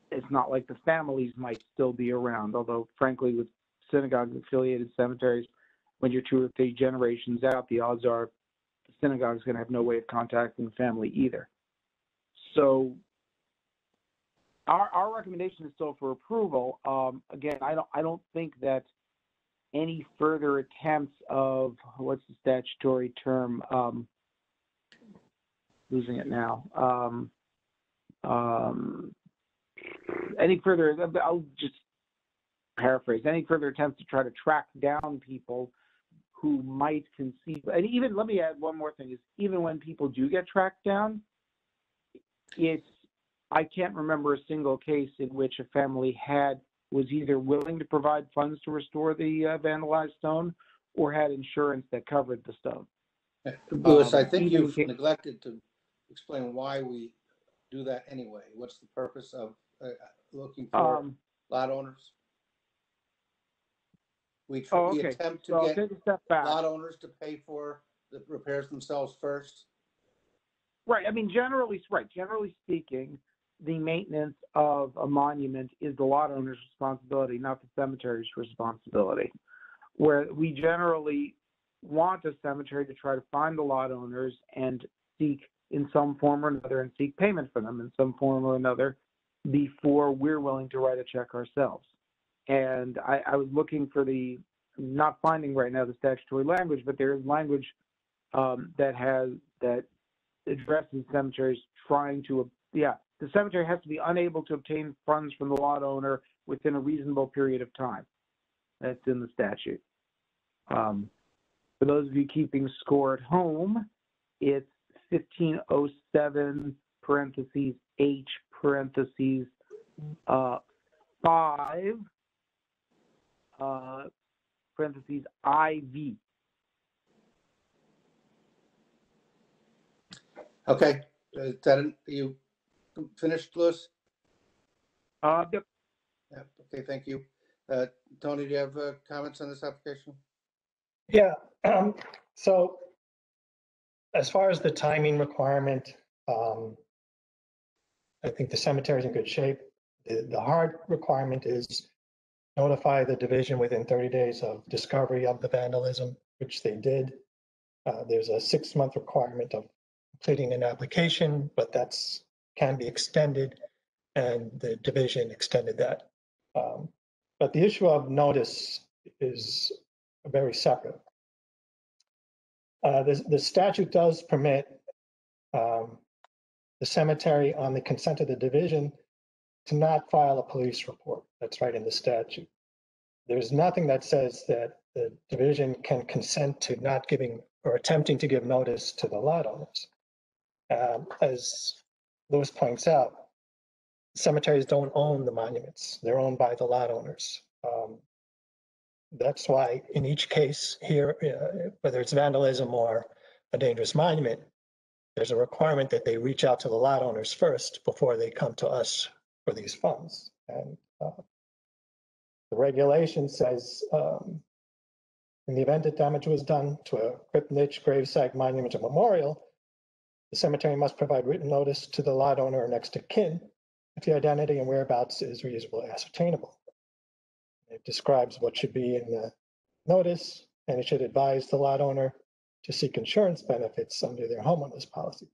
it's not like the families might still be around. Although, frankly, with synagogue affiliated cemeteries, when you're two or three generations out, the odds are the synagogue is going to have no way of contacting the family either. So our, our recommendation is still for approval. Um, again, I don't, I don't think that any further attempts of, what's the statutory term? Um, losing it now. Um, um, any further, I'll just paraphrase, any further attempts to try to track down people who might conceive, and even, let me add one more thing, is even when people do get tracked down, it's, I can't remember a single case in which a family had, was either willing to provide funds to restore the uh, vandalized stone or had insurance that covered the stone. Lewis, I Um, think you've neglected to explain why we do that anyway. What's the purpose of uh, looking for Um, lot owners? We tr- oh, we okay, attempt so to get take a step back. lot owners to pay for the repairs themselves first. Right. I mean, generally, right. Generally speaking, the maintenance of a monument is the lot owner's responsibility, not the cemetery's responsibility. Where we generally want a cemetery to try to find the lot owners and seek in some form or another and seek payment for them in some form or another before we're willing to write a check ourselves. And I, I was looking for the, not finding right now the statutory language, but there is language um, that has, that addresses cemeteries trying to, yeah, the cemetery has to be unable to obtain funds from the lot owner within a reasonable period of time. That's in the statute. Um, for those of you keeping score at home, it's fifteen oh seven parentheses H parentheses uh, five uh, parentheses IV. Okay, is that, you finished, Lewis? Uh, yep. Yeah, okay, thank you. Uh, Tony, do you have uh, comments on this application? Yeah, um, so as far as the timing requirement, um, I think the cemetery's in good shape. The, the hard requirement is notify the division within 30 days of discovery of the vandalism, which they did. Uh, there's a six-month requirement of completing an application, but that's, can be extended, and the division extended that. Um, But the issue of notice is very separate. Uh, the, the statute does permit um, the cemetery on the consent of the division to not file a police report. That's right in the statute. There's nothing that says that the division can consent to not giving or attempting to give notice to the lot owners. Um, As Lewis points out, cemeteries don't own the monuments. They're owned by the lot owners. Um, that's why in each case here, uh, whether it's vandalism or a dangerous monument, there's a requirement that they reach out to the lot owners first before they come to us for these funds. And uh, the regulation says, um, in the event that damage was done to a crypt niche, gravesite, monument, or memorial, the cemetery must provide written notice to the lot owner or next of kin if the identity and whereabouts is reasonably ascertainable. It describes what should be in the notice, and it should advise the lot owner to seek insurance benefits under their homeowner's policy.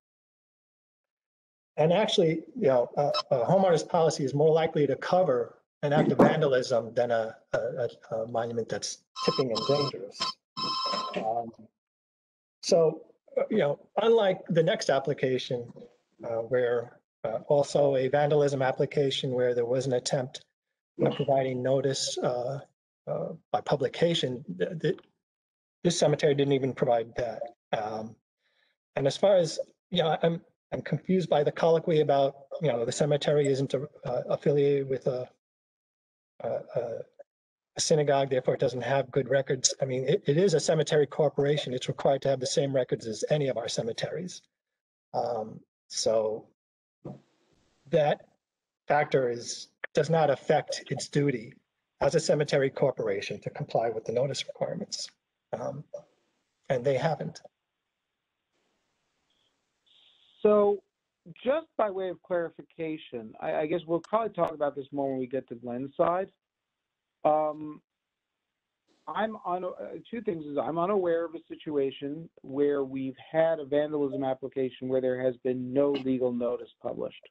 And actually, you know, a, a homeowner's policy is more likely to cover an act of vandalism than a, a, a- monument that's tipping and dangerous. Um, So, you know, unlike the next application, uh, where uh, also a vandalism application where there was an attempt of providing notice uh, uh, by publication, th- th- this cemetery didn't even provide that. Um, And as far as, you know, I'm, I'm confused by the colloquy about, you know, the cemetery isn't uh, affiliated with a- a a synagogue, therefore it doesn't have good records. I mean, it, it is a cemetery corporation. It's required to have the same records as any of our cemeteries. Um, So that factor is, does not affect its duty as a cemetery corporation to comply with the notice requirements. Um, And they haven't. So, just by way of clarification, I, I guess we'll probably talk about this more when we get to Glenside. Um, I'm on, uh, two things is I'm unaware of a situation where we've had a vandalism application where there has been no legal notice published.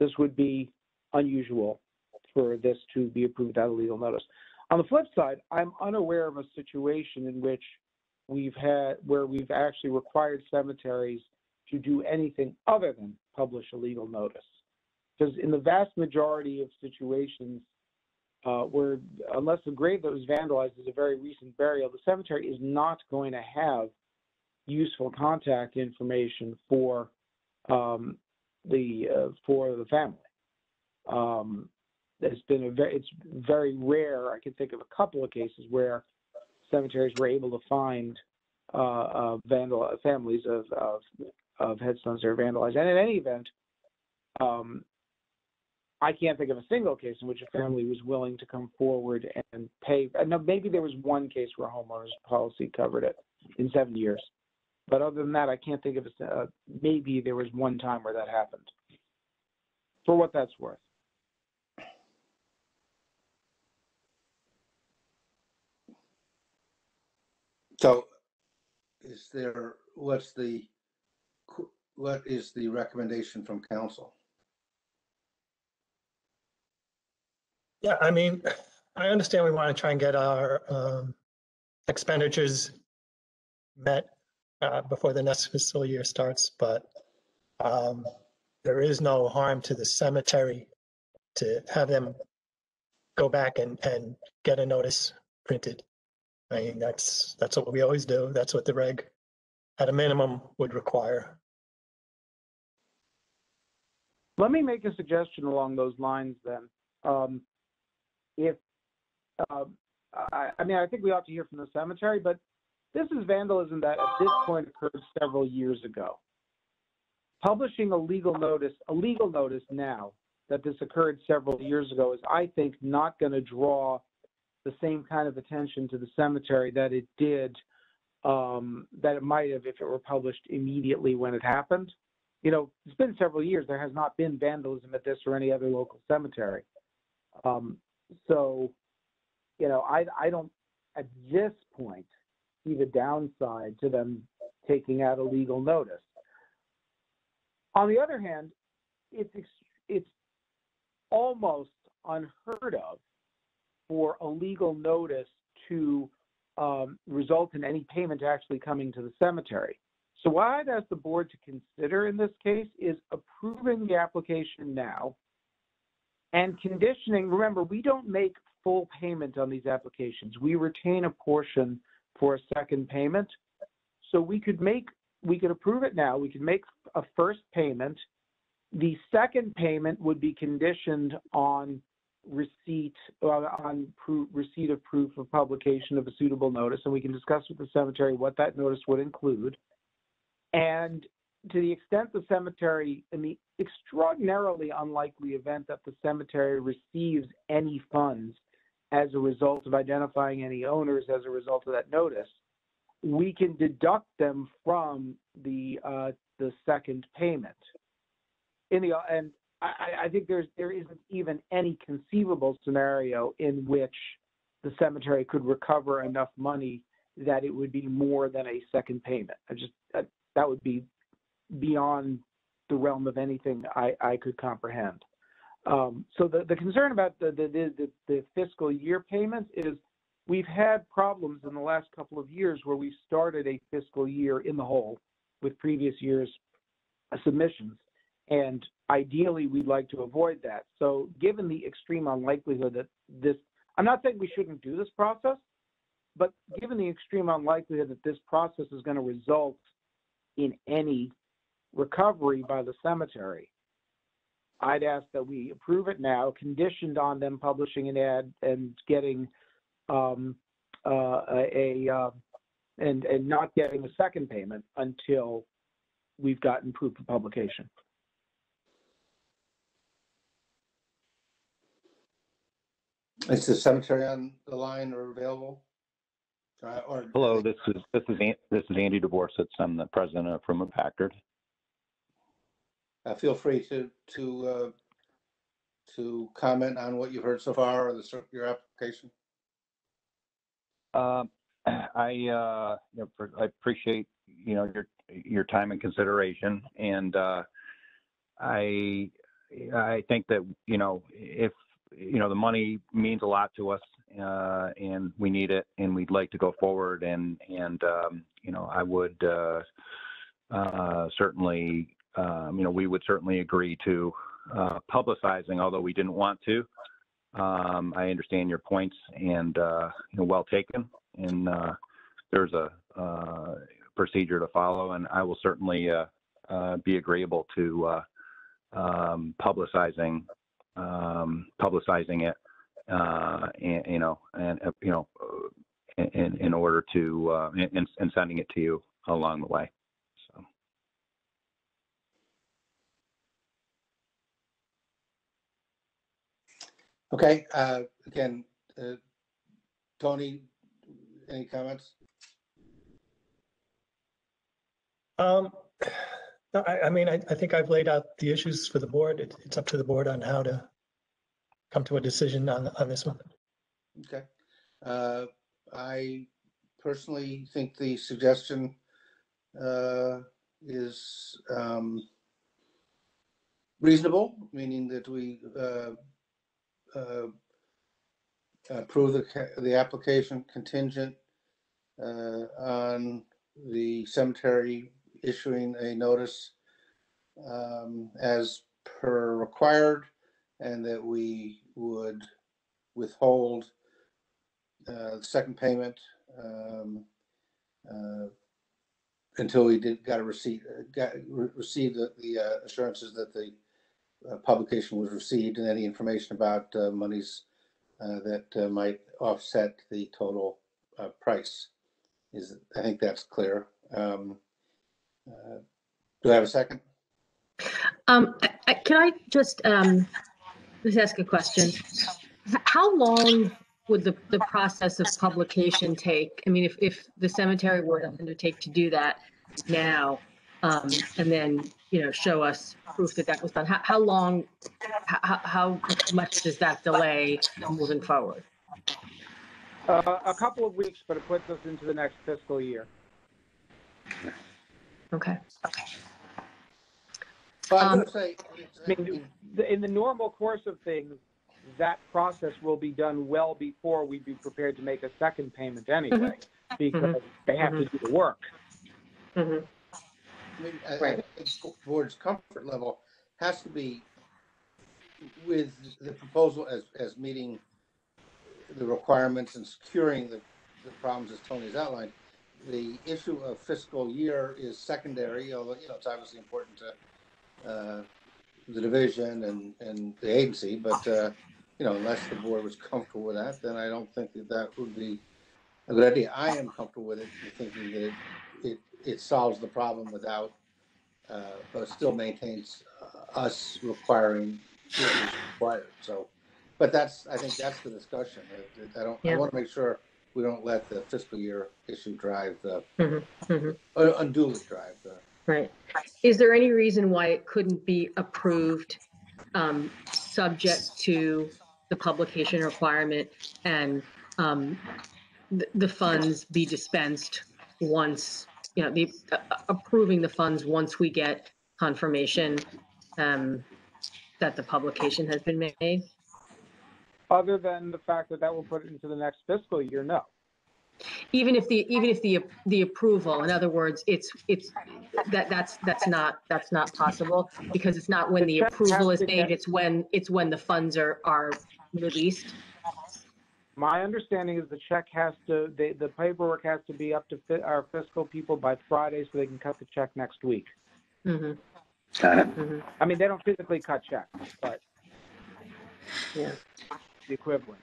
This would be unusual for this to be approved without a legal notice. On the flip side, I'm unaware of a situation in which we've had, where we've actually required cemeteries to do anything other than publish a legal notice. Because in the vast majority of situations, uh, where unless the grave that was vandalized is a very recent burial, the cemetery is not going to have useful contact information for um, the uh, for the family. Um, it's been a very it's very rare. I can think of a couple of cases where cemeteries were able to find uh, uh, vandal families of, of of headstones that are vandalized. And in any event, um, I can't think of a single case in which a family was willing to come forward and pay. I maybe there was one case where a homeowner's policy covered it in seven years, but other than that, I can't think of a. Uh, maybe there was one time where that happened. For what that's worth. So is there, what's the, what is the recommendation from counsel? Yeah, I mean, I understand we want to try and get our um, expenditures met uh, before the next fiscal year starts, but um, there is no harm to the cemetery to have them go back and, and get a notice printed. I mean, that's, that's what we always do. That's what the reg, at a minimum, would require. Let me make a suggestion along those lines then. Um, if, uh, I, I mean, I think we ought to hear from the cemetery, but this is vandalism that at this point occurred several years ago. Publishing a legal notice, a legal notice now that this occurred several years ago is, I think, not going to draw the same kind of attention to the cemetery that it did, um, that it might have if it were published immediately when it happened. You know, it's been several years. There has not been vandalism at this or any other local cemetery. Um, so, you know, I, I don't, at this point, see the downside to them taking out a legal notice. On the other hand, it's, it's almost unheard of for a legal notice to um, result in any payment actually coming to the cemetery. So what I'd ask the board to consider in this case is approving the application now and conditioning, remember, we don't make full payment on these applications. We retain a portion for a second payment. So we could make, we could approve it now. We could make a first payment. The second payment would be conditioned on receipt, on pro- receipt of proof of publication of a suitable notice, and we can discuss with the cemetery what that notice would include. And to the extent the cemetery, in the extraordinarily unlikely event that the cemetery receives any funds as a result of identifying any owners as a result of that notice, we can deduct them from the uh, the second payment. In the and I, I think there's there isn't even any conceivable scenario in which the cemetery could recover enough money that it would be more than a second payment. I just that, that would be beyond the realm of anything I, I could comprehend. Um, so the, the concern about the, the, the, the fiscal year payments is we've had problems in the last couple of years where we started a fiscal year in the hole with previous years' submissions. And ideally, we'd like to avoid that. So given the extreme unlikelihood that this, I'm not saying we shouldn't do this process, but given the extreme unlikelihood that this process is going to result in any recovery by the cemetery, I'd ask that we approve it now, conditioned on them publishing an ad and getting um, uh, a, a uh, and and not getting a second payment until we've gotten proof of publication. Is the cemetery on the line or available? Uh, Or? Hello, this is this is An- this is Andy Dvorsitz. I'm the president of From Packard. Uh, feel free to, to, uh, to comment on what you've heard so far or the, your application. Um, I, uh, you know, I appreciate, you know, your, your time and consideration and, uh, I, I think that, you know, if, you know, the money means a lot to us, uh, and we need it and we'd like to go forward and, and, um, you know, I would, uh, uh, certainly, um, you know, we would certainly agree to, uh, publicizing, although we didn't want to. Um, I understand your points and, uh, you know, well taken. And, uh, there's a, uh, procedure to follow and I will certainly, uh, uh, be agreeable to, um, publicizing, um, publicizing it, and, you know, and, you know, in, in order to, and, and sending it to you along the way. So. Okay, uh, again, uh, Tony, any comments? Um, no, I, I mean, I, I think I've laid out the issues for the board. It's, it's up to the board on how to come to a decision on, on this one. Okay. Uh, I personally think the suggestion uh, is um, reasonable, meaning that we uh, uh, approve the, the application contingent uh, on the cemetery issuing a notice um, as per required, and that we would withhold uh, the second payment um, uh, until we did, got a receipt, uh, got, re- received the, the uh, assurances that the uh, publication was received and any information about uh, monies uh, that uh, might offset the total uh, price. Is, I think that's clear. Um, uh, Do I have a second? Um, I- I- can I just, um, just ask a question? How long would the, the process of publication take? I mean, if, if the cemetery were to undertake to do that now, um, and then, you know, show us proof that that was done, how, how long, how, how much does that delay moving forward? Uh, a couple of weeks, but it puts us into the next fiscal year. Okay. Well, I'm Um, gonna say, I mean, the- in the normal course of things, that process will be done well before we'd be prepared to make a second payment anyway, because they have to do the work. Mhm. I mean, I- I Right. think the board's comfort level has to be with the proposal as, as meeting the requirements and securing the, the problems as Tony's outlined. The issue of fiscal year is secondary, although, you know, it's obviously important to, uh, the division and, and the agency, but, uh, you know, unless the board was comfortable with that, then I don't think that that would be a good idea. I am comfortable with it, thinking that it, it, it solves the problem without, uh, but it still maintains uh, us requiring what is required, so. But that's, I think that's the discussion. I- I don't, I Yeah. want to make sure we don't let the fiscal year issue drive the, Mhm, mhm. uh, unduly drive the. Right. Is there any reason why it couldn't be approved, um, subject to the publication requirement and, um, the, the funds be dispensed once, you know, the, uh, approving the funds once we get confirmation, um, that the publication has been made? Other than the fact that that will put it into the next fiscal year, no. Even if the, even if the, the approval, in other words, it's, it's, that, that's, that's not, that's not possible because it's not when the The approval is made, it's when, it's when the funds are, are released. My understanding is the check has to, the, the paperwork has to be up to fi- our fiscal people by Friday so they can cut the check next week. Mhm, Got it. mhm, I mean, they don't physically cut checks, but Yeah. the equivalent.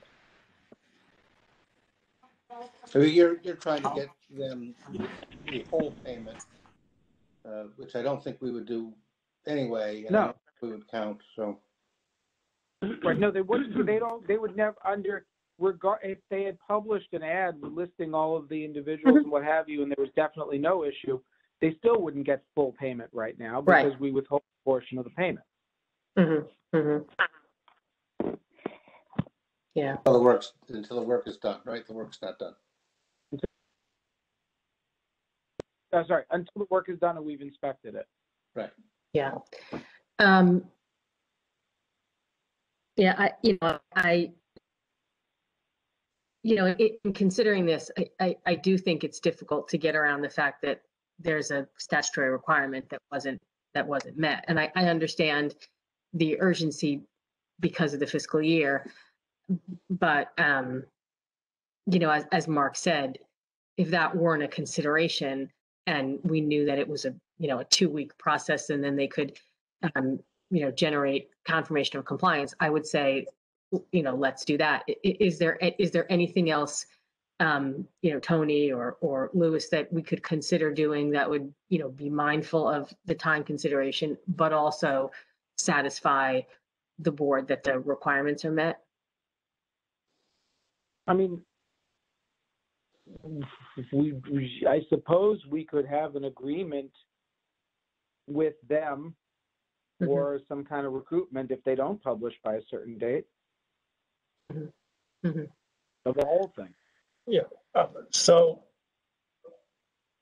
So you're, you're trying to get them the whole payment, uh, which I don't think we would do anyway. and I No. don't think We would count, so. Right, no, they wouldn't, they don't, they would never, under, regard if they had published an ad listing all of the individuals mm-hmm. and what have you, and there was definitely no issue, they still wouldn't get full payment right now because right. we withhold a portion of the payment. Mm-hmm. Mm-hmm. Yeah. Until the work's until the work is done, right? The work's not done. Until, oh, sorry, until the work is done and we've inspected it. Right. Yeah. Um, yeah, I you know I you know, i- in considering this, I, I, I do think it's difficult to get around the fact that there's a statutory requirement that wasn't, that wasn't met. And I, I understand the urgency because of the fiscal year. But, um, you know, as, as Mark said, if that weren't a consideration and we knew that it was a, you know, a two-week process and then they could, um, you know, generate confirmation of compliance, I would say, you know, let's do that. Is there, is there anything else, um, you know, Tony or, or Lewis that we could consider doing that would, you know, be mindful of the time consideration, but also satisfy the board that the requirements are met? I mean, we, we, I suppose we could have an agreement with them Mhm. or some kind of recruitment if they don't publish by a certain date. Mhm. Mhm. Of the whole thing. Uh, So,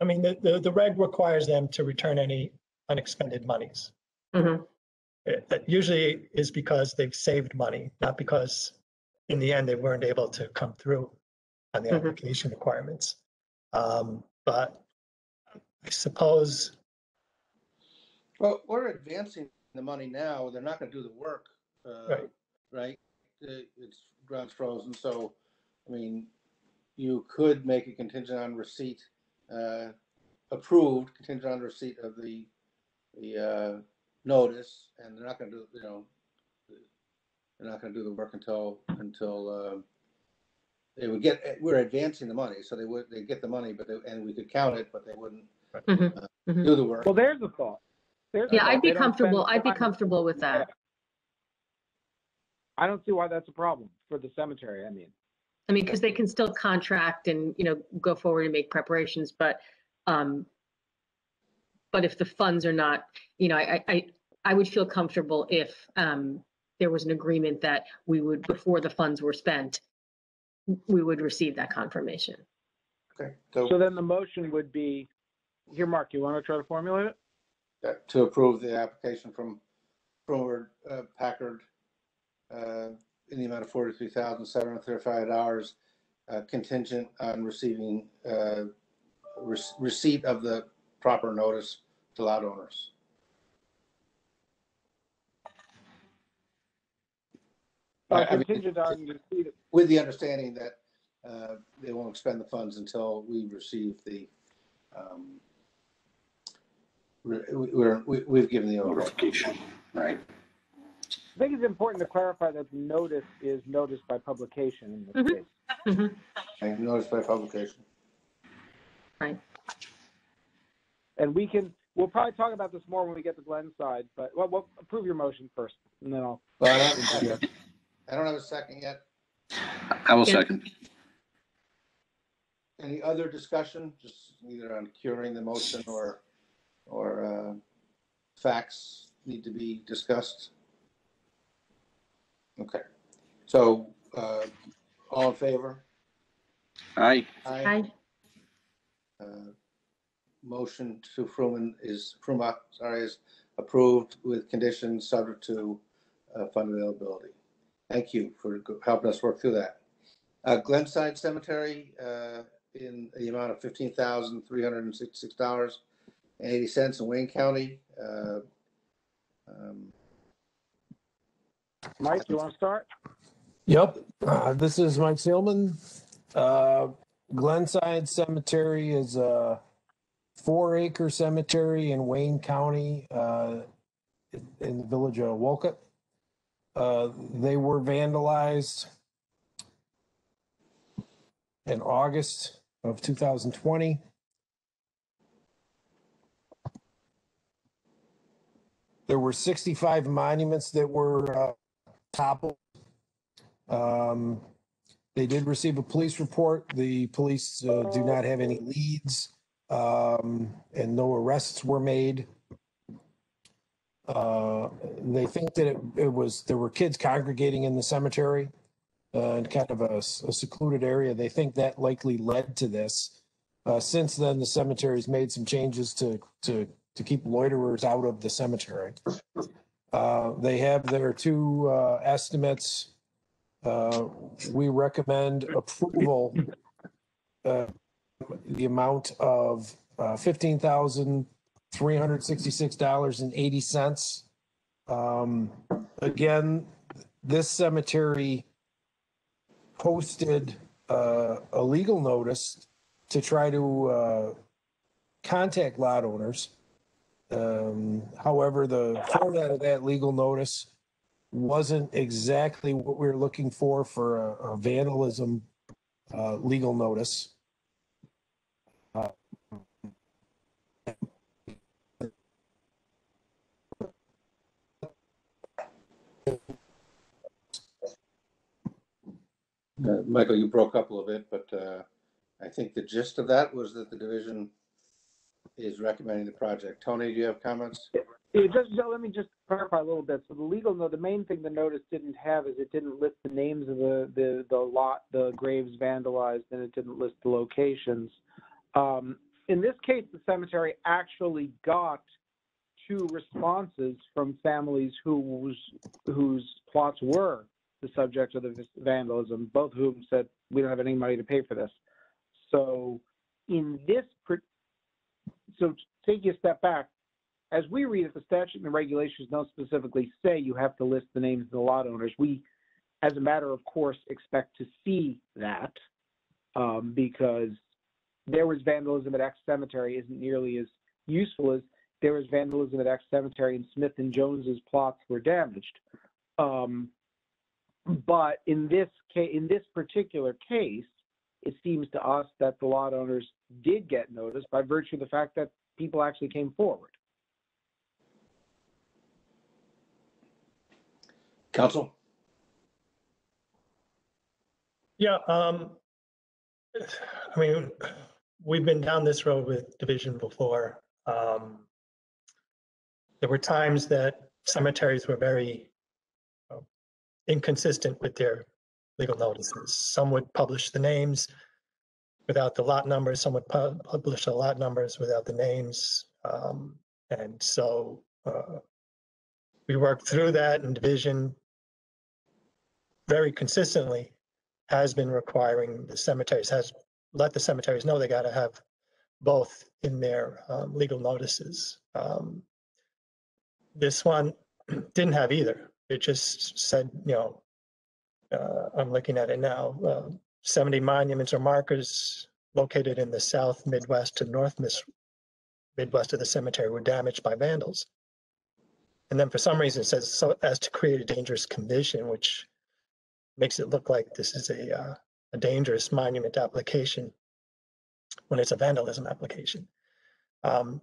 I mean, the, the, the reg requires them to return any unexpended monies. Mhm. It- That usually is because they've saved money, not because in the end they weren't able to come through on the Mhm. application requirements. Um, But I suppose, Well, we're advancing the money now. They're not gonna do the work. uh, Right. Right? Uh, It's ground's frozen, so, I mean, you could make a contingent on receipt, uh, approved contingent on receipt of the, the, uh, notice, and they're not gonna do, you know, they're not gonna do the work until, until, uh, they would get, we're advancing the money, so they would, they get the money, but, they- and we could count it, but they wouldn't Mhm. uh, Mhm. do the work. Well, there's a thought. There's a Yeah, thought. I'd be They don't spend comfortable, I'd be time- comfortable with that. I don't see why that's a problem for the cemetery, I mean. I mean, because they can still contract and, you know, go forward and make preparations, but, um, but if the funds are not, you know, I, I- I, I would feel comfortable if, um, there was an agreement that we would, before the funds were spent, we would receive that confirmation. Okay, So so then the motion would be, here, Mark, you want to try to formulate it? uh, to approve the application from Forward uh, Packard in the amount of forty-three thousand, seven hundred thirty-five dollars uh, contingent on receiving uh, rec- receipt of the proper notice to lot owners. Uh, I- I mean, Contingent on receipt, of- With the understanding that uh, they won't expend the funds until we receive the um, we- we're, we- we've given the order. Notification, right. I think it's important to clarify that the notice is noticed by publication in this Mhm. case. Mhm. And notice by publication. Right. And we can, we'll probably talk about this more when we get to Glenside, but, well, well, approve your motion first, and then I'll. But I don't have a second. I don't have a second yet. I will Yeah. second. Any other discussion, just either on curing the motion or, or uh, facts need to be discussed? Okay, so uh, all in favor? Aye. I, Uh, Motion to Fruman is, Fruma, sorry, is approved with conditions subject to uh, fund availability. Thank you for go- helping us work through that. Uh, Glenside Cemetery uh, in the amount of fifteen thousand three hundred and sixty-six dollars and eighty cents in Wayne County. Uh, um, Mike, you want to start? Yep, uh, this is Mike Seelman. Uh, Glenside Cemetery is a four acre cemetery in Wayne County, uh, in the village of Wolcott. Uh, they were vandalized in August of two thousand twenty. There were sixty-five monuments that were, uh, Um, they did receive a police report. The police uh, do not have any leads, um, and no arrests were made. Uh, they think that it, it was, there were kids congregating in the cemetery, uh, in kind of a secluded area. They think that likely led to this. Uh, since then, the cemetery's made some changes to, to, to keep loiterers out of the cemetery. Uh, they have their two, uh, estimates. Uh, we recommend approval, uh, the amount of, uh, fifteen thousand, three hundred sixty-six dollars and eighty cents. Um, again, this cemetery posted, uh, a legal notice to try to, uh, contact lot owners. Um, however, the format of that legal notice wasn't exactly what we were looking for for a, a vandalism, uh, legal notice. Uh, Michael, you broke up a little bit, but uh, I think the gist of that was that the division is recommending the project. Tony, do you have comments? Yeah, just, let me just clarify a little bit. So the legal note, the main thing the notice didn't have is it didn't list the names of the, the, the lot, the graves vandalized, and it didn't list the locations. Um, in this case, the cemetery actually got two responses from families whose, whose plots were the subject of the vandalism, both of whom said, we don't have any money to pay for this. So in this, so taking a step back, as we read it, the statute and the regulations don't specifically say you have to list the names of the lot owners. We, as a matter of course, expect to see that um, because there was vandalism at X Cemetery isn't nearly as useful as there was vandalism at X Cemetery and Smith and Jones's plots were damaged. Um, but in this in this particular case, it seems to us that the lot owners did get notice by virtue of the fact that people actually came forward. Counsel? Yeah, um, I mean, we've been down this road with division before. Um, there were times that cemeteries were very uh, inconsistent with their legal notices. Some would publish the names without the lot numbers, some would pu- publish the lot numbers without the names. Um, and so, uh, we worked through that and division very consistently has been requiring the cemeteries, has let the cemeteries know they gotta have both in their um, legal notices. Um, This one didn't have either. It just said, you know, uh, I'm looking at it now, uh, 70 monuments or markers located in the south, midwest, and north mis- midwest of the cemetery were damaged by vandals. And then for some reason it says so as to create a dangerous condition, which makes it look like this is a, uh, a dangerous monument application when it's a vandalism application. Um,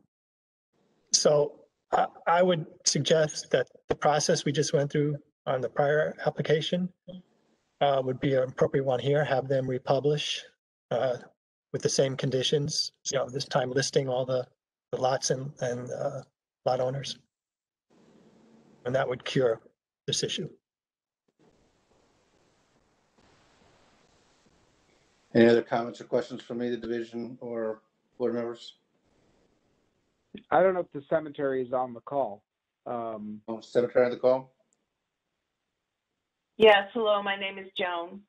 so I, I would suggest that the process we just went through on the prior application uh, would be an appropriate one here, have them republish uh, with the same conditions, you know, this time listing all the, the lots and, and uh, lot owners. And that would cure this issue. Any other comments or questions from me, the division or board members? I don't know if the cemetery is on the call. Um, Oh, Cemetery on the call? Yes, hello, my name is Joan.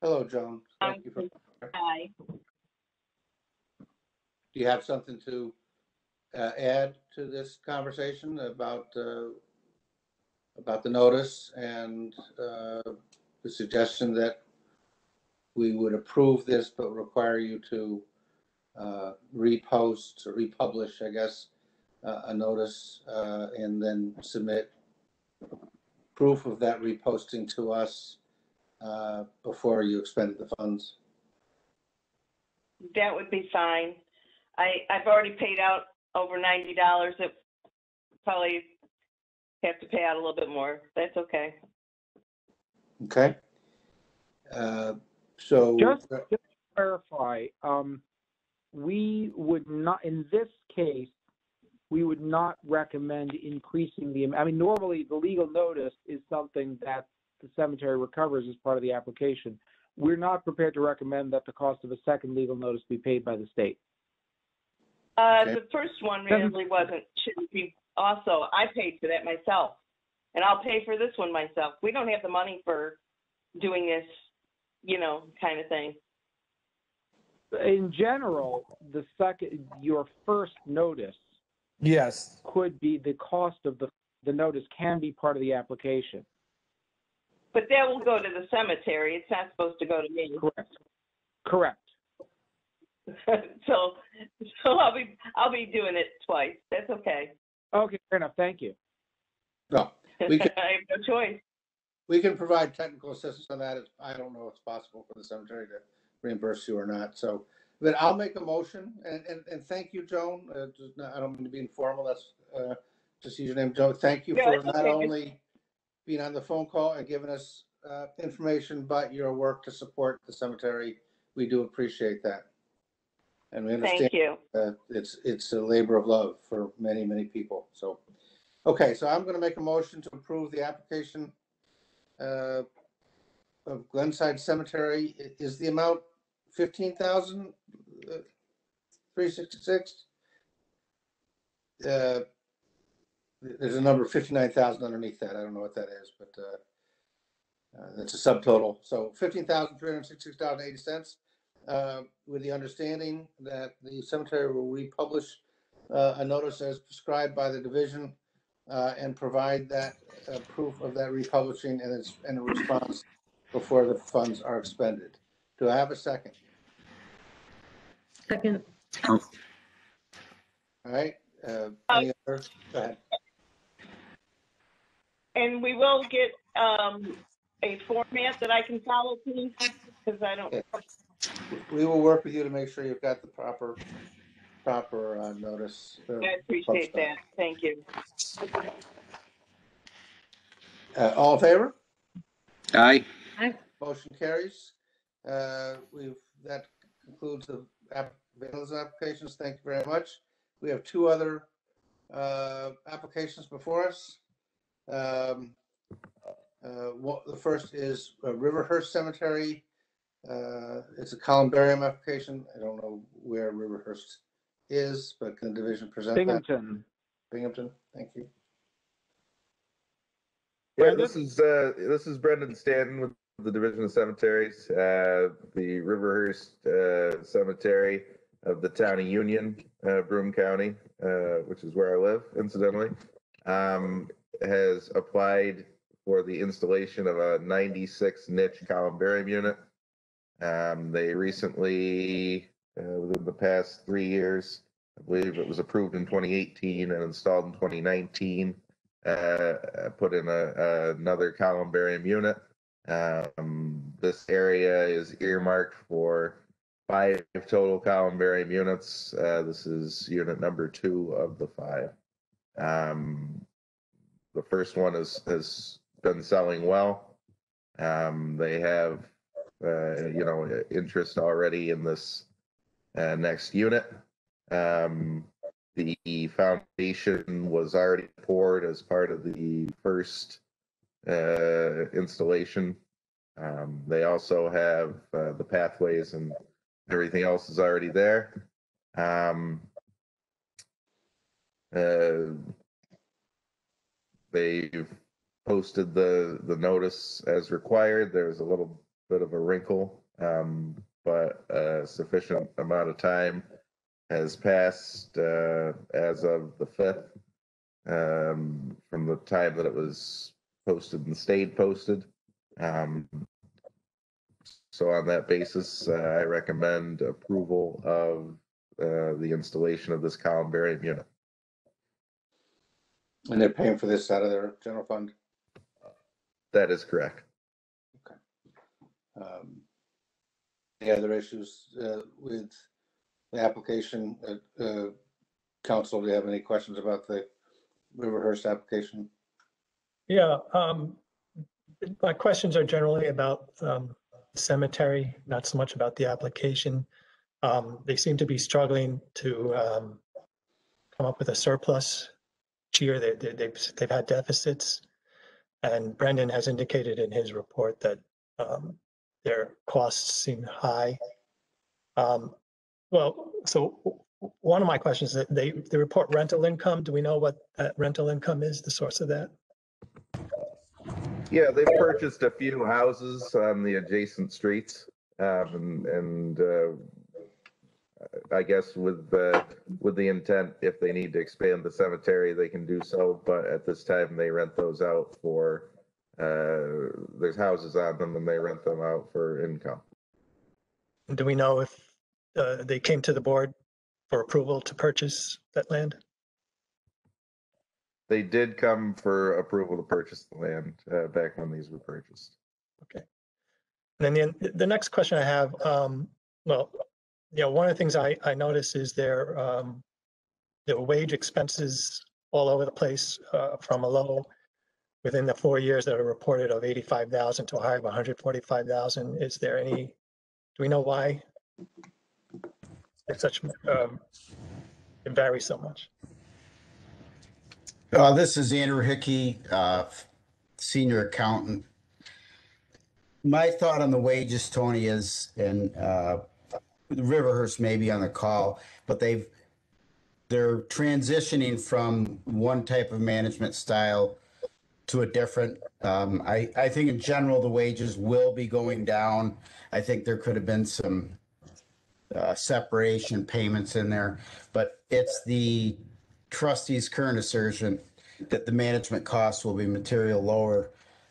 Hello, Joan. Thank you for, do Hi. you have something to uh, add to this conversation about, uh, about the notice and uh, the suggestion that we would approve this, but require you to uh, repost or republish, I guess, uh, a notice uh, and then submit proof of that reposting to us uh, before you expended the funds? That would be fine. I, I've already paid out over ninety dollars. It probably have to pay out a little bit more. That's okay. Okay. Uh, So. Just- to clarify, um, we would not, in this case, we would not recommend increasing the, I mean, normally the legal notice is something that the cemetery recovers as part of the application. we're not prepared to recommend that the cost of a second legal notice be paid by the state. Uh, Okay. the first one Doesn't- really wasn't, shouldn't be, also, I paid for that myself. And I'll pay for this one myself. We don't have the money for doing this, you know, kind of thing. In general, the second, your first notice Yes, could be, the cost of the, the notice can be part of the application. But that will go to the cemetery. It's not supposed to go to me. Correct. Correct. So, so I'll be, I'll be doing it twice. That's okay. Okay, fair enough. Thank you. No, We can- I have no choice. we can provide technical assistance on that. I don't know if it's possible for the cemetery to reimburse you or not, so. But I'll make a motion, and, and, and thank you, Joan. Uh, just not- I don't mean to be informal, that's, uh, just use your name, Joan. Thank you Yeah, for it's not okay. only being on the phone call and giving us, uh, information, but your work to support the cemetery. We do appreciate that. And we understand. Thank you. uh, it's, it's a labor of love for many, many people, so. Okay, so I'm gonna make a motion to approve the application uh, of Glenside Cemetery. I- Is the amount fifteen thousand uh? Uh, There's a number fifty-nine thousand underneath that, I don't know what that is, but uh, uh, that's a subtotal, so fifteen thousand three hundred sixty-six dollars eighty cents uh, with the understanding that the cemetery will republish uh, a notice as prescribed by the division uh, and provide that uh, proof of that republishing and its, and a response before the funds are expended. Do I have a second? Second, All right, uh, any other? Go ahead. And we will get, um, a format that I can follow, please, because I don't, We will work with you to make sure you've got the proper, proper uh, notice. uh, I appreciate that. Thank you. Uh, All in favor? Aye. Motion carries. Uh, We've, that concludes the app, vandalism applications. Thank you very much. We have two other uh, applications before us. Um, uh, What, the first is uh, Riverhurst Cemetery. Uh, It's a columbarium application. I don't know where Riverhurst is, but can the division present that? Binghamton. Binghamton, thank you. Yeah, this is, uh, this is Brendan Stanton with the Division of Cemeteries, uh, the Riverhurst, uh, Cemetery of the Town of Union, uh, Broome County, uh, which is where I live incidentally, um, has applied for the installation of a ninety-six niche columbarium unit. Um, they recently, uh, within the past three years, I believe it was approved in twenty eighteen and installed in twenty nineteen uh, uh, put in a, another columbarium unit. Um, this area is earmarked for five total columbarium units. Uh, this is unit number two of the five. Um, the first one is, has been selling well. Um, they have, uh, you know, interest already in this uh, next unit. Um, the foundation was already poured as part of the first uh, installation. Um, they also have uh, the pathways and everything else is already there. Um, uh, they've posted the the notice as required. There's a little bit of a wrinkle, um, but a sufficient amount of time has passed uh, as of the fifth um, from the time that it was posted and stayed posted. Um, so on that basis, uh, I recommend approval of uh, the installation of this columbarium unit. And they're paying for this out of their general fund. That is correct. Um, Any other issues uh, with the application? Uh, uh, Counsel, do you have any questions about the Riverhurst application? Yeah, um, my questions are generally about, um, cemetery, not so much about the application. Um, they seem to be struggling to, um, come up with a surplus each year. They, they, they've, they've had deficits. And Brendan has indicated in his report that, um, their costs seem high. Um, Well, so one of my questions, is that they, they report rental income. Do we know what that rental income is, the source of that? Yeah, they've purchased a few houses on the adjacent streets, um, and, and, uh, I guess with, uh, with the intent, if they need to expand the cemetery, they can do so, but at this time, they rent those out for, uh, there's houses on them and they rent them out for income. Do we know if uh, they came to the board for approval to purchase that land? They did come for approval to purchase the land, uh, back when these were purchased. Okay. And then the, the next question I have, um, well, you know, one of the things I, I noticed is their, um, their wage expenses all over the place, uh, from a low within the four years that are reported of eighty-five thousand to a high of hundred forty-five thousand. Is there any, do we know why? It's such, um, it varies so much. Uh, this is Andrew Hickey, uh, senior accountant. My thought on the wages, Tony, is, and, uh, Riverhurst may be on the call, but they've, they're transitioning from one type of management style to a different. Um, I, I think in general, the wages will be going down. I think there could have been some, uh, separation payments in there, but it's the trustee's current assertion that the management costs will be material lower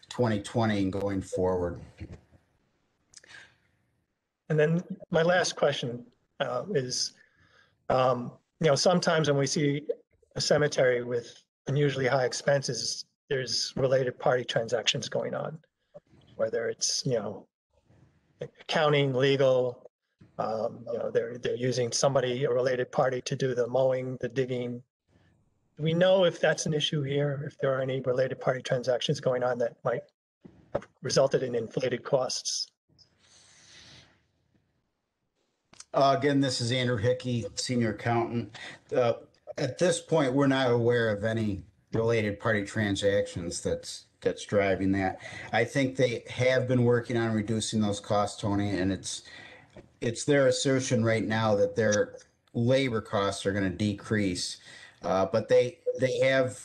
2020 and going forward. And then my last question uh, is, um, you know, sometimes when we see a cemetery with unusually high expenses, there's related party transactions going on, whether it's, you know, accounting, legal, um, you know, they're, they're using somebody, a related party to do the mowing, the digging. Do we know if that's an issue here, if there are any related party transactions going on that might have resulted in inflated costs? Uh, again, this is Andrew Hickey, senior accountant. Uh, at this point, we're not aware of any related party transactions that's that's driving that. I think they have been working on reducing those costs, Tony, and it's it's their assertion right now that their labor costs are going to decrease. Uh, but they they have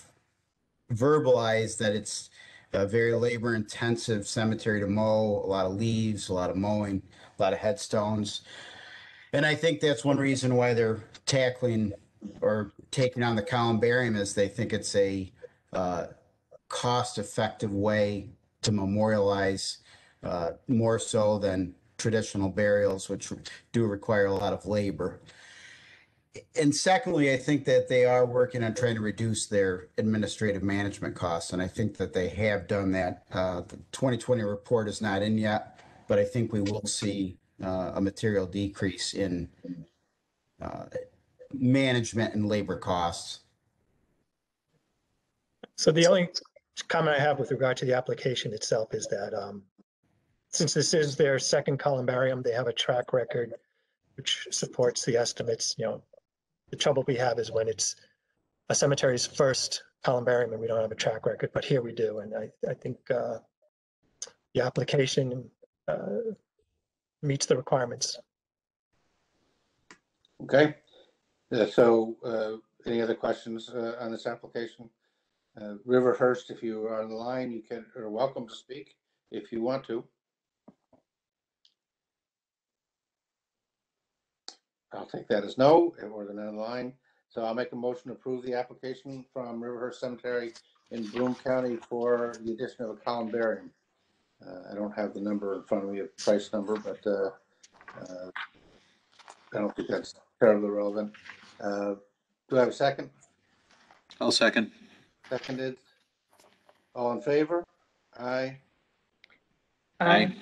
verbalized that it's a very labor intensive cemetery to mow, a lot of leaves, a lot of mowing, a lot of headstones. And I think that's one reason why they're tackling or taking on the columbarium is they think it's a uh, cost-effective way to memorialize uh, more so than traditional burials, which do require a lot of labor. And secondly, I think that they are working on trying to reduce their administrative management costs, and I think that they have done that. Uh, the 2020 report is not in yet, but I think we will see uh, a material decrease in uh, management and labor costs. So the only comment I have with regard to the application itself is that um, since this is their second columbarium, they have a track record which supports the estimates, you know. The trouble we have is when it's a cemetery's first columbarium and we don't have a track record, but here we do. And I, I think uh, the application uh, meets the requirements. Okay, Uh, so, uh, any other questions, uh, on this application? Uh, Riverhurst, if you are on the line, you can, are welcome to speak if you want to. I'll take that as no, or the on the line. So I'll make a motion to approve the application from Riverhurst Cemetery in Broome County for the addition of a columbarium. Uh, I don't have the number in front of me, a price number, but, uh, uh, I don't think that's terribly relevant. Uh, Do I have a second? I'll second. Seconded. All in favor? Aye. Aye.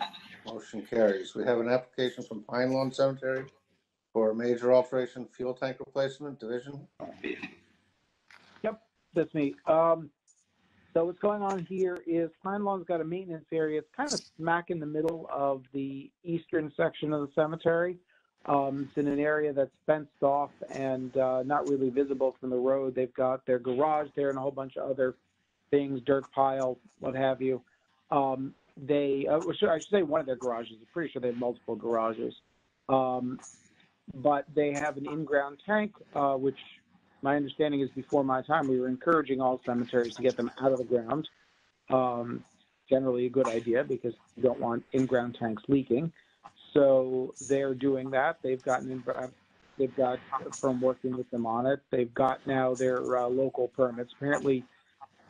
Motion carries. We have an application from Pine Lawn Cemetery for major alteration fuel tank replacement division. Yep, that's me. Um, so what's going on here is Pine Lawn's got a maintenance area. It's kind of smack in the middle of the eastern section of the cemetery. Um, it's in an area that's fenced off and uh, not really visible from the road. They've got their garage there and a whole bunch of other things, dirt pile, what have you. Um, they, uh, I should say one of their garages. I'm pretty sure they have multiple garages. Um, but they have an in-ground tank, uh, which my understanding is before my time, we were encouraging all cemeteries to get them out of the ground. Um, generally a good idea because you don't want in-ground tanks leaking. So they're doing that. They've gotten in, uh, they've got from working with them on it. They've got now their uh, local permits. Apparently,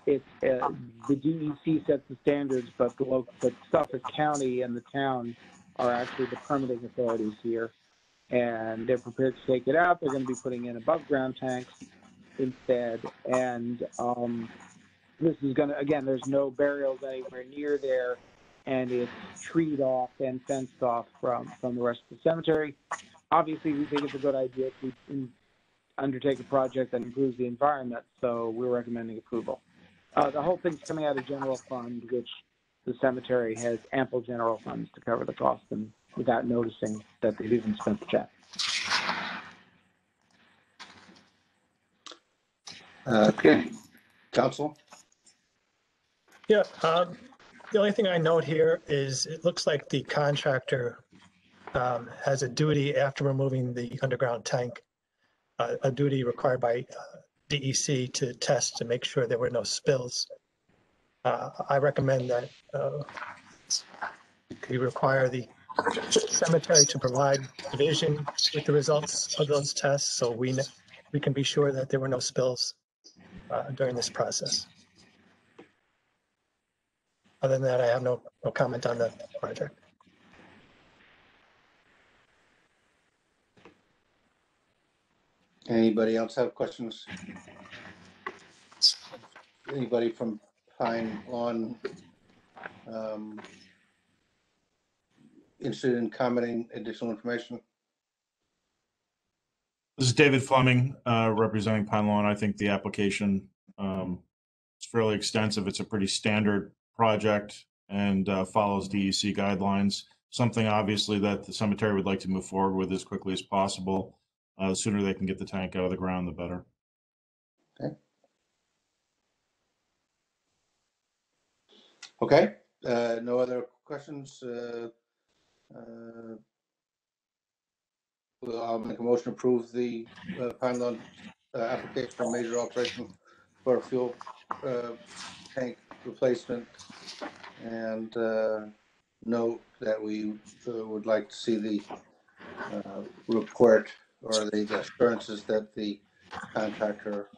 it's uh, the DEC sets the standards, but the local, but Suffolk County and the town are actually the permitting authorities here, and they're prepared to take it out. They're going to be putting in above ground tanks instead, and um, this is going to again. There's no burials anywhere near there, and it's treed off and fenced off from from the rest of the cemetery. Obviously, we think it's a good idea to undertake a project that improves the environment, so we're recommending approval. Uh, the whole thing's coming out of general fund, which the cemetery has ample general funds to cover the cost and without noticing that they've even spent the check. Uh, Okay, counsel? Yeah, um, the only thing I note here is it looks like the contractor um, has a duty after removing the underground tank, uh, a duty required by uh, DEC to test to make sure there were no spills. Uh, I recommend that uh, we require the cemetery to provide division with the results of those tests so we, we can be sure that there were no spills uh, during this process. Other than that, I have no, no comment on the project. Anybody else have questions? Anybody from Pine Lawn? um, Interested in commenting additional information? This is David Fleming, uh, representing Pine Lawn. I think the application, um, is fairly extensive. It's a pretty standard project and, uh, follows DEC guidelines. Something obviously that the cemetery would like to move forward with as quickly as possible. Uh, the sooner they can get the tank out of the ground, the better. Okay, uh, no other questions? Uh, I'll make a motion to approve the uh, uh, application for major alteration for a fuel uh, tank replacement. And uh, note that we uh, would like to see the uh, report or the assurances that the contractor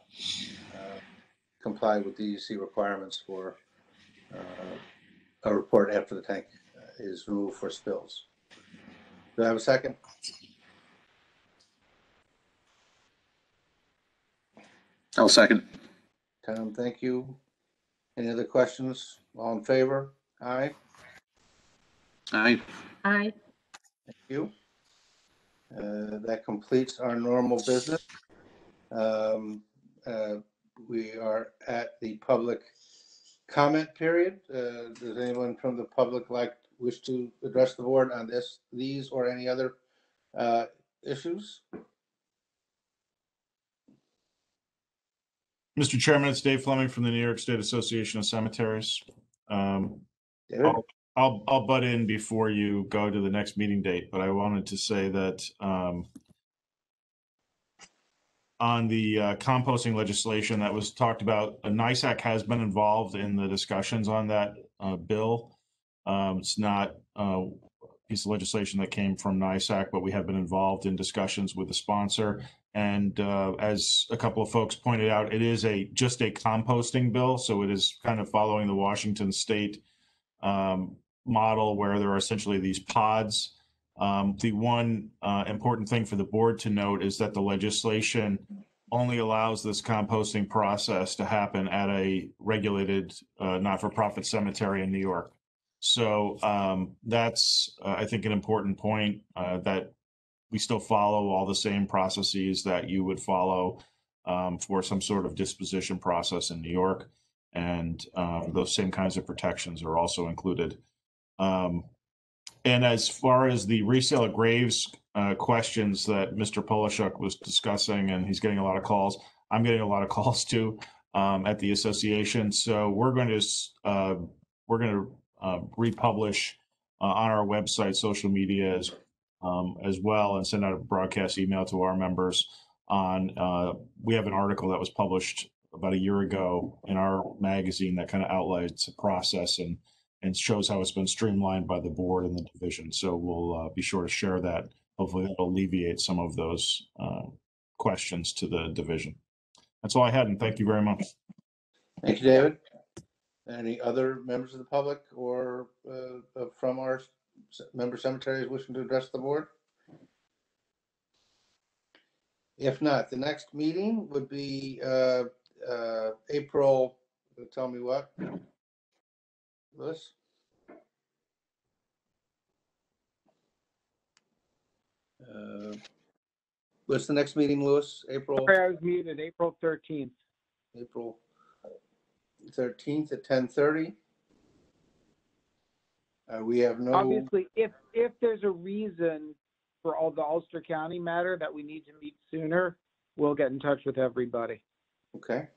uh, complied with the DEC requirements for uh, a report after the tank is removed for spills. Do I have a second? I'll second. Tom, thank you. Any other questions? All in favor? Aye, Aye. Aye. thank you. Uh, That completes our normal business. Um, uh, We are at the public comment period. Uh, Does anyone from the public like, wish to address the board on this, these or any other uh, issues? Mr. Chairman, it's Dave Fleming from the New York State Association of Cemeteries. Um, David? I'll, I'll, I'll butt in before you go to the next meeting date, but I wanted to say that, um, on the uh, composting legislation that was talked about, uh, NYSAC has been involved in the discussions on that, uh, bill. Um, it's not, a piece of legislation that came from NYSAC, but we have been involved in discussions with the sponsor. And, uh, as a couple of folks pointed out, it is a, just a composting bill, so it is kind of following the Washington State, um, model where there are essentially these pods. Um, the one uh, important thing for the board to note is that the legislation only allows this composting process to happen at a regulated uh, not-for-profit cemetery in New York. So um, that's, uh, I think, an important point uh, that we still follow all the same processes that you would follow um, for some sort of disposition process in New York. And uh, those same kinds of protections are also included. Um, and as far as the resale of graves uh, questions that Mr. Polishook was discussing, and he's getting a lot of calls, I'm getting a lot of calls too um, at the association. So we're going to uh, we're going to republish uh, on our website, social media as, um, as well, and send out a broadcast email to our members on, uh, we have an article that was published about a year ago in our magazine that kind of outlines the process and, and shows how it's been streamlined by the board and the division. So we'll uh, be sure to share that. Hopefully that'll alleviate some of those uh, questions to the division. That's all I had, and thank you very much. Thank you, David. Any other members of the public or uh, uh, from our s- member cemeteries wishing to address the board? If not, the next meeting would be uh, uh, April, tell me what? Lewis? Uh, What's the next meeting, Lewis? April? Sorry, I was muted, April 13th. April thirteenth at ten thirty. Uh, we have no, Obviously, if, if there's a reason for all the Ulster County matter that we need to meet sooner, we'll get in touch with everybody. okay.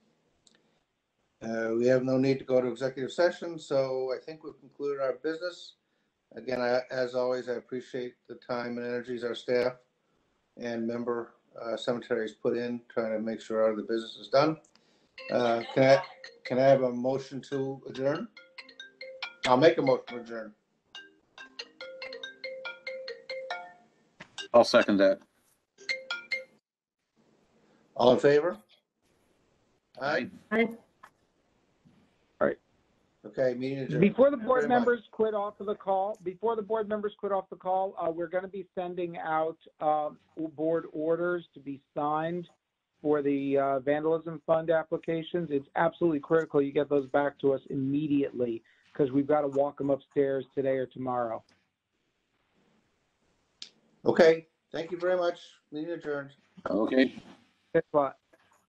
Uh, we have no need to go to executive session, so I think we've concluded our business. Again, I, as always, I appreciate the time and energies our staff and member uh, cemeteries put in trying to make sure all the business is done. Uh, can I, can I have a motion to adjourn? I'll make a motion to adjourn. I'll second that. All in favor? Aye. Aye. All right Okay, meeting adjourned. Before the board very much. members quit off of the call, before the board members quit off the call, uh, we're gonna be sending out, um, board orders to be signed for the, uh, vandalism fund applications. It's absolutely critical you get those back to us immediately, because we've got to walk them upstairs today or tomorrow. Okay, thank you very much. Meeting adjourned. Okay. Thanks a lot.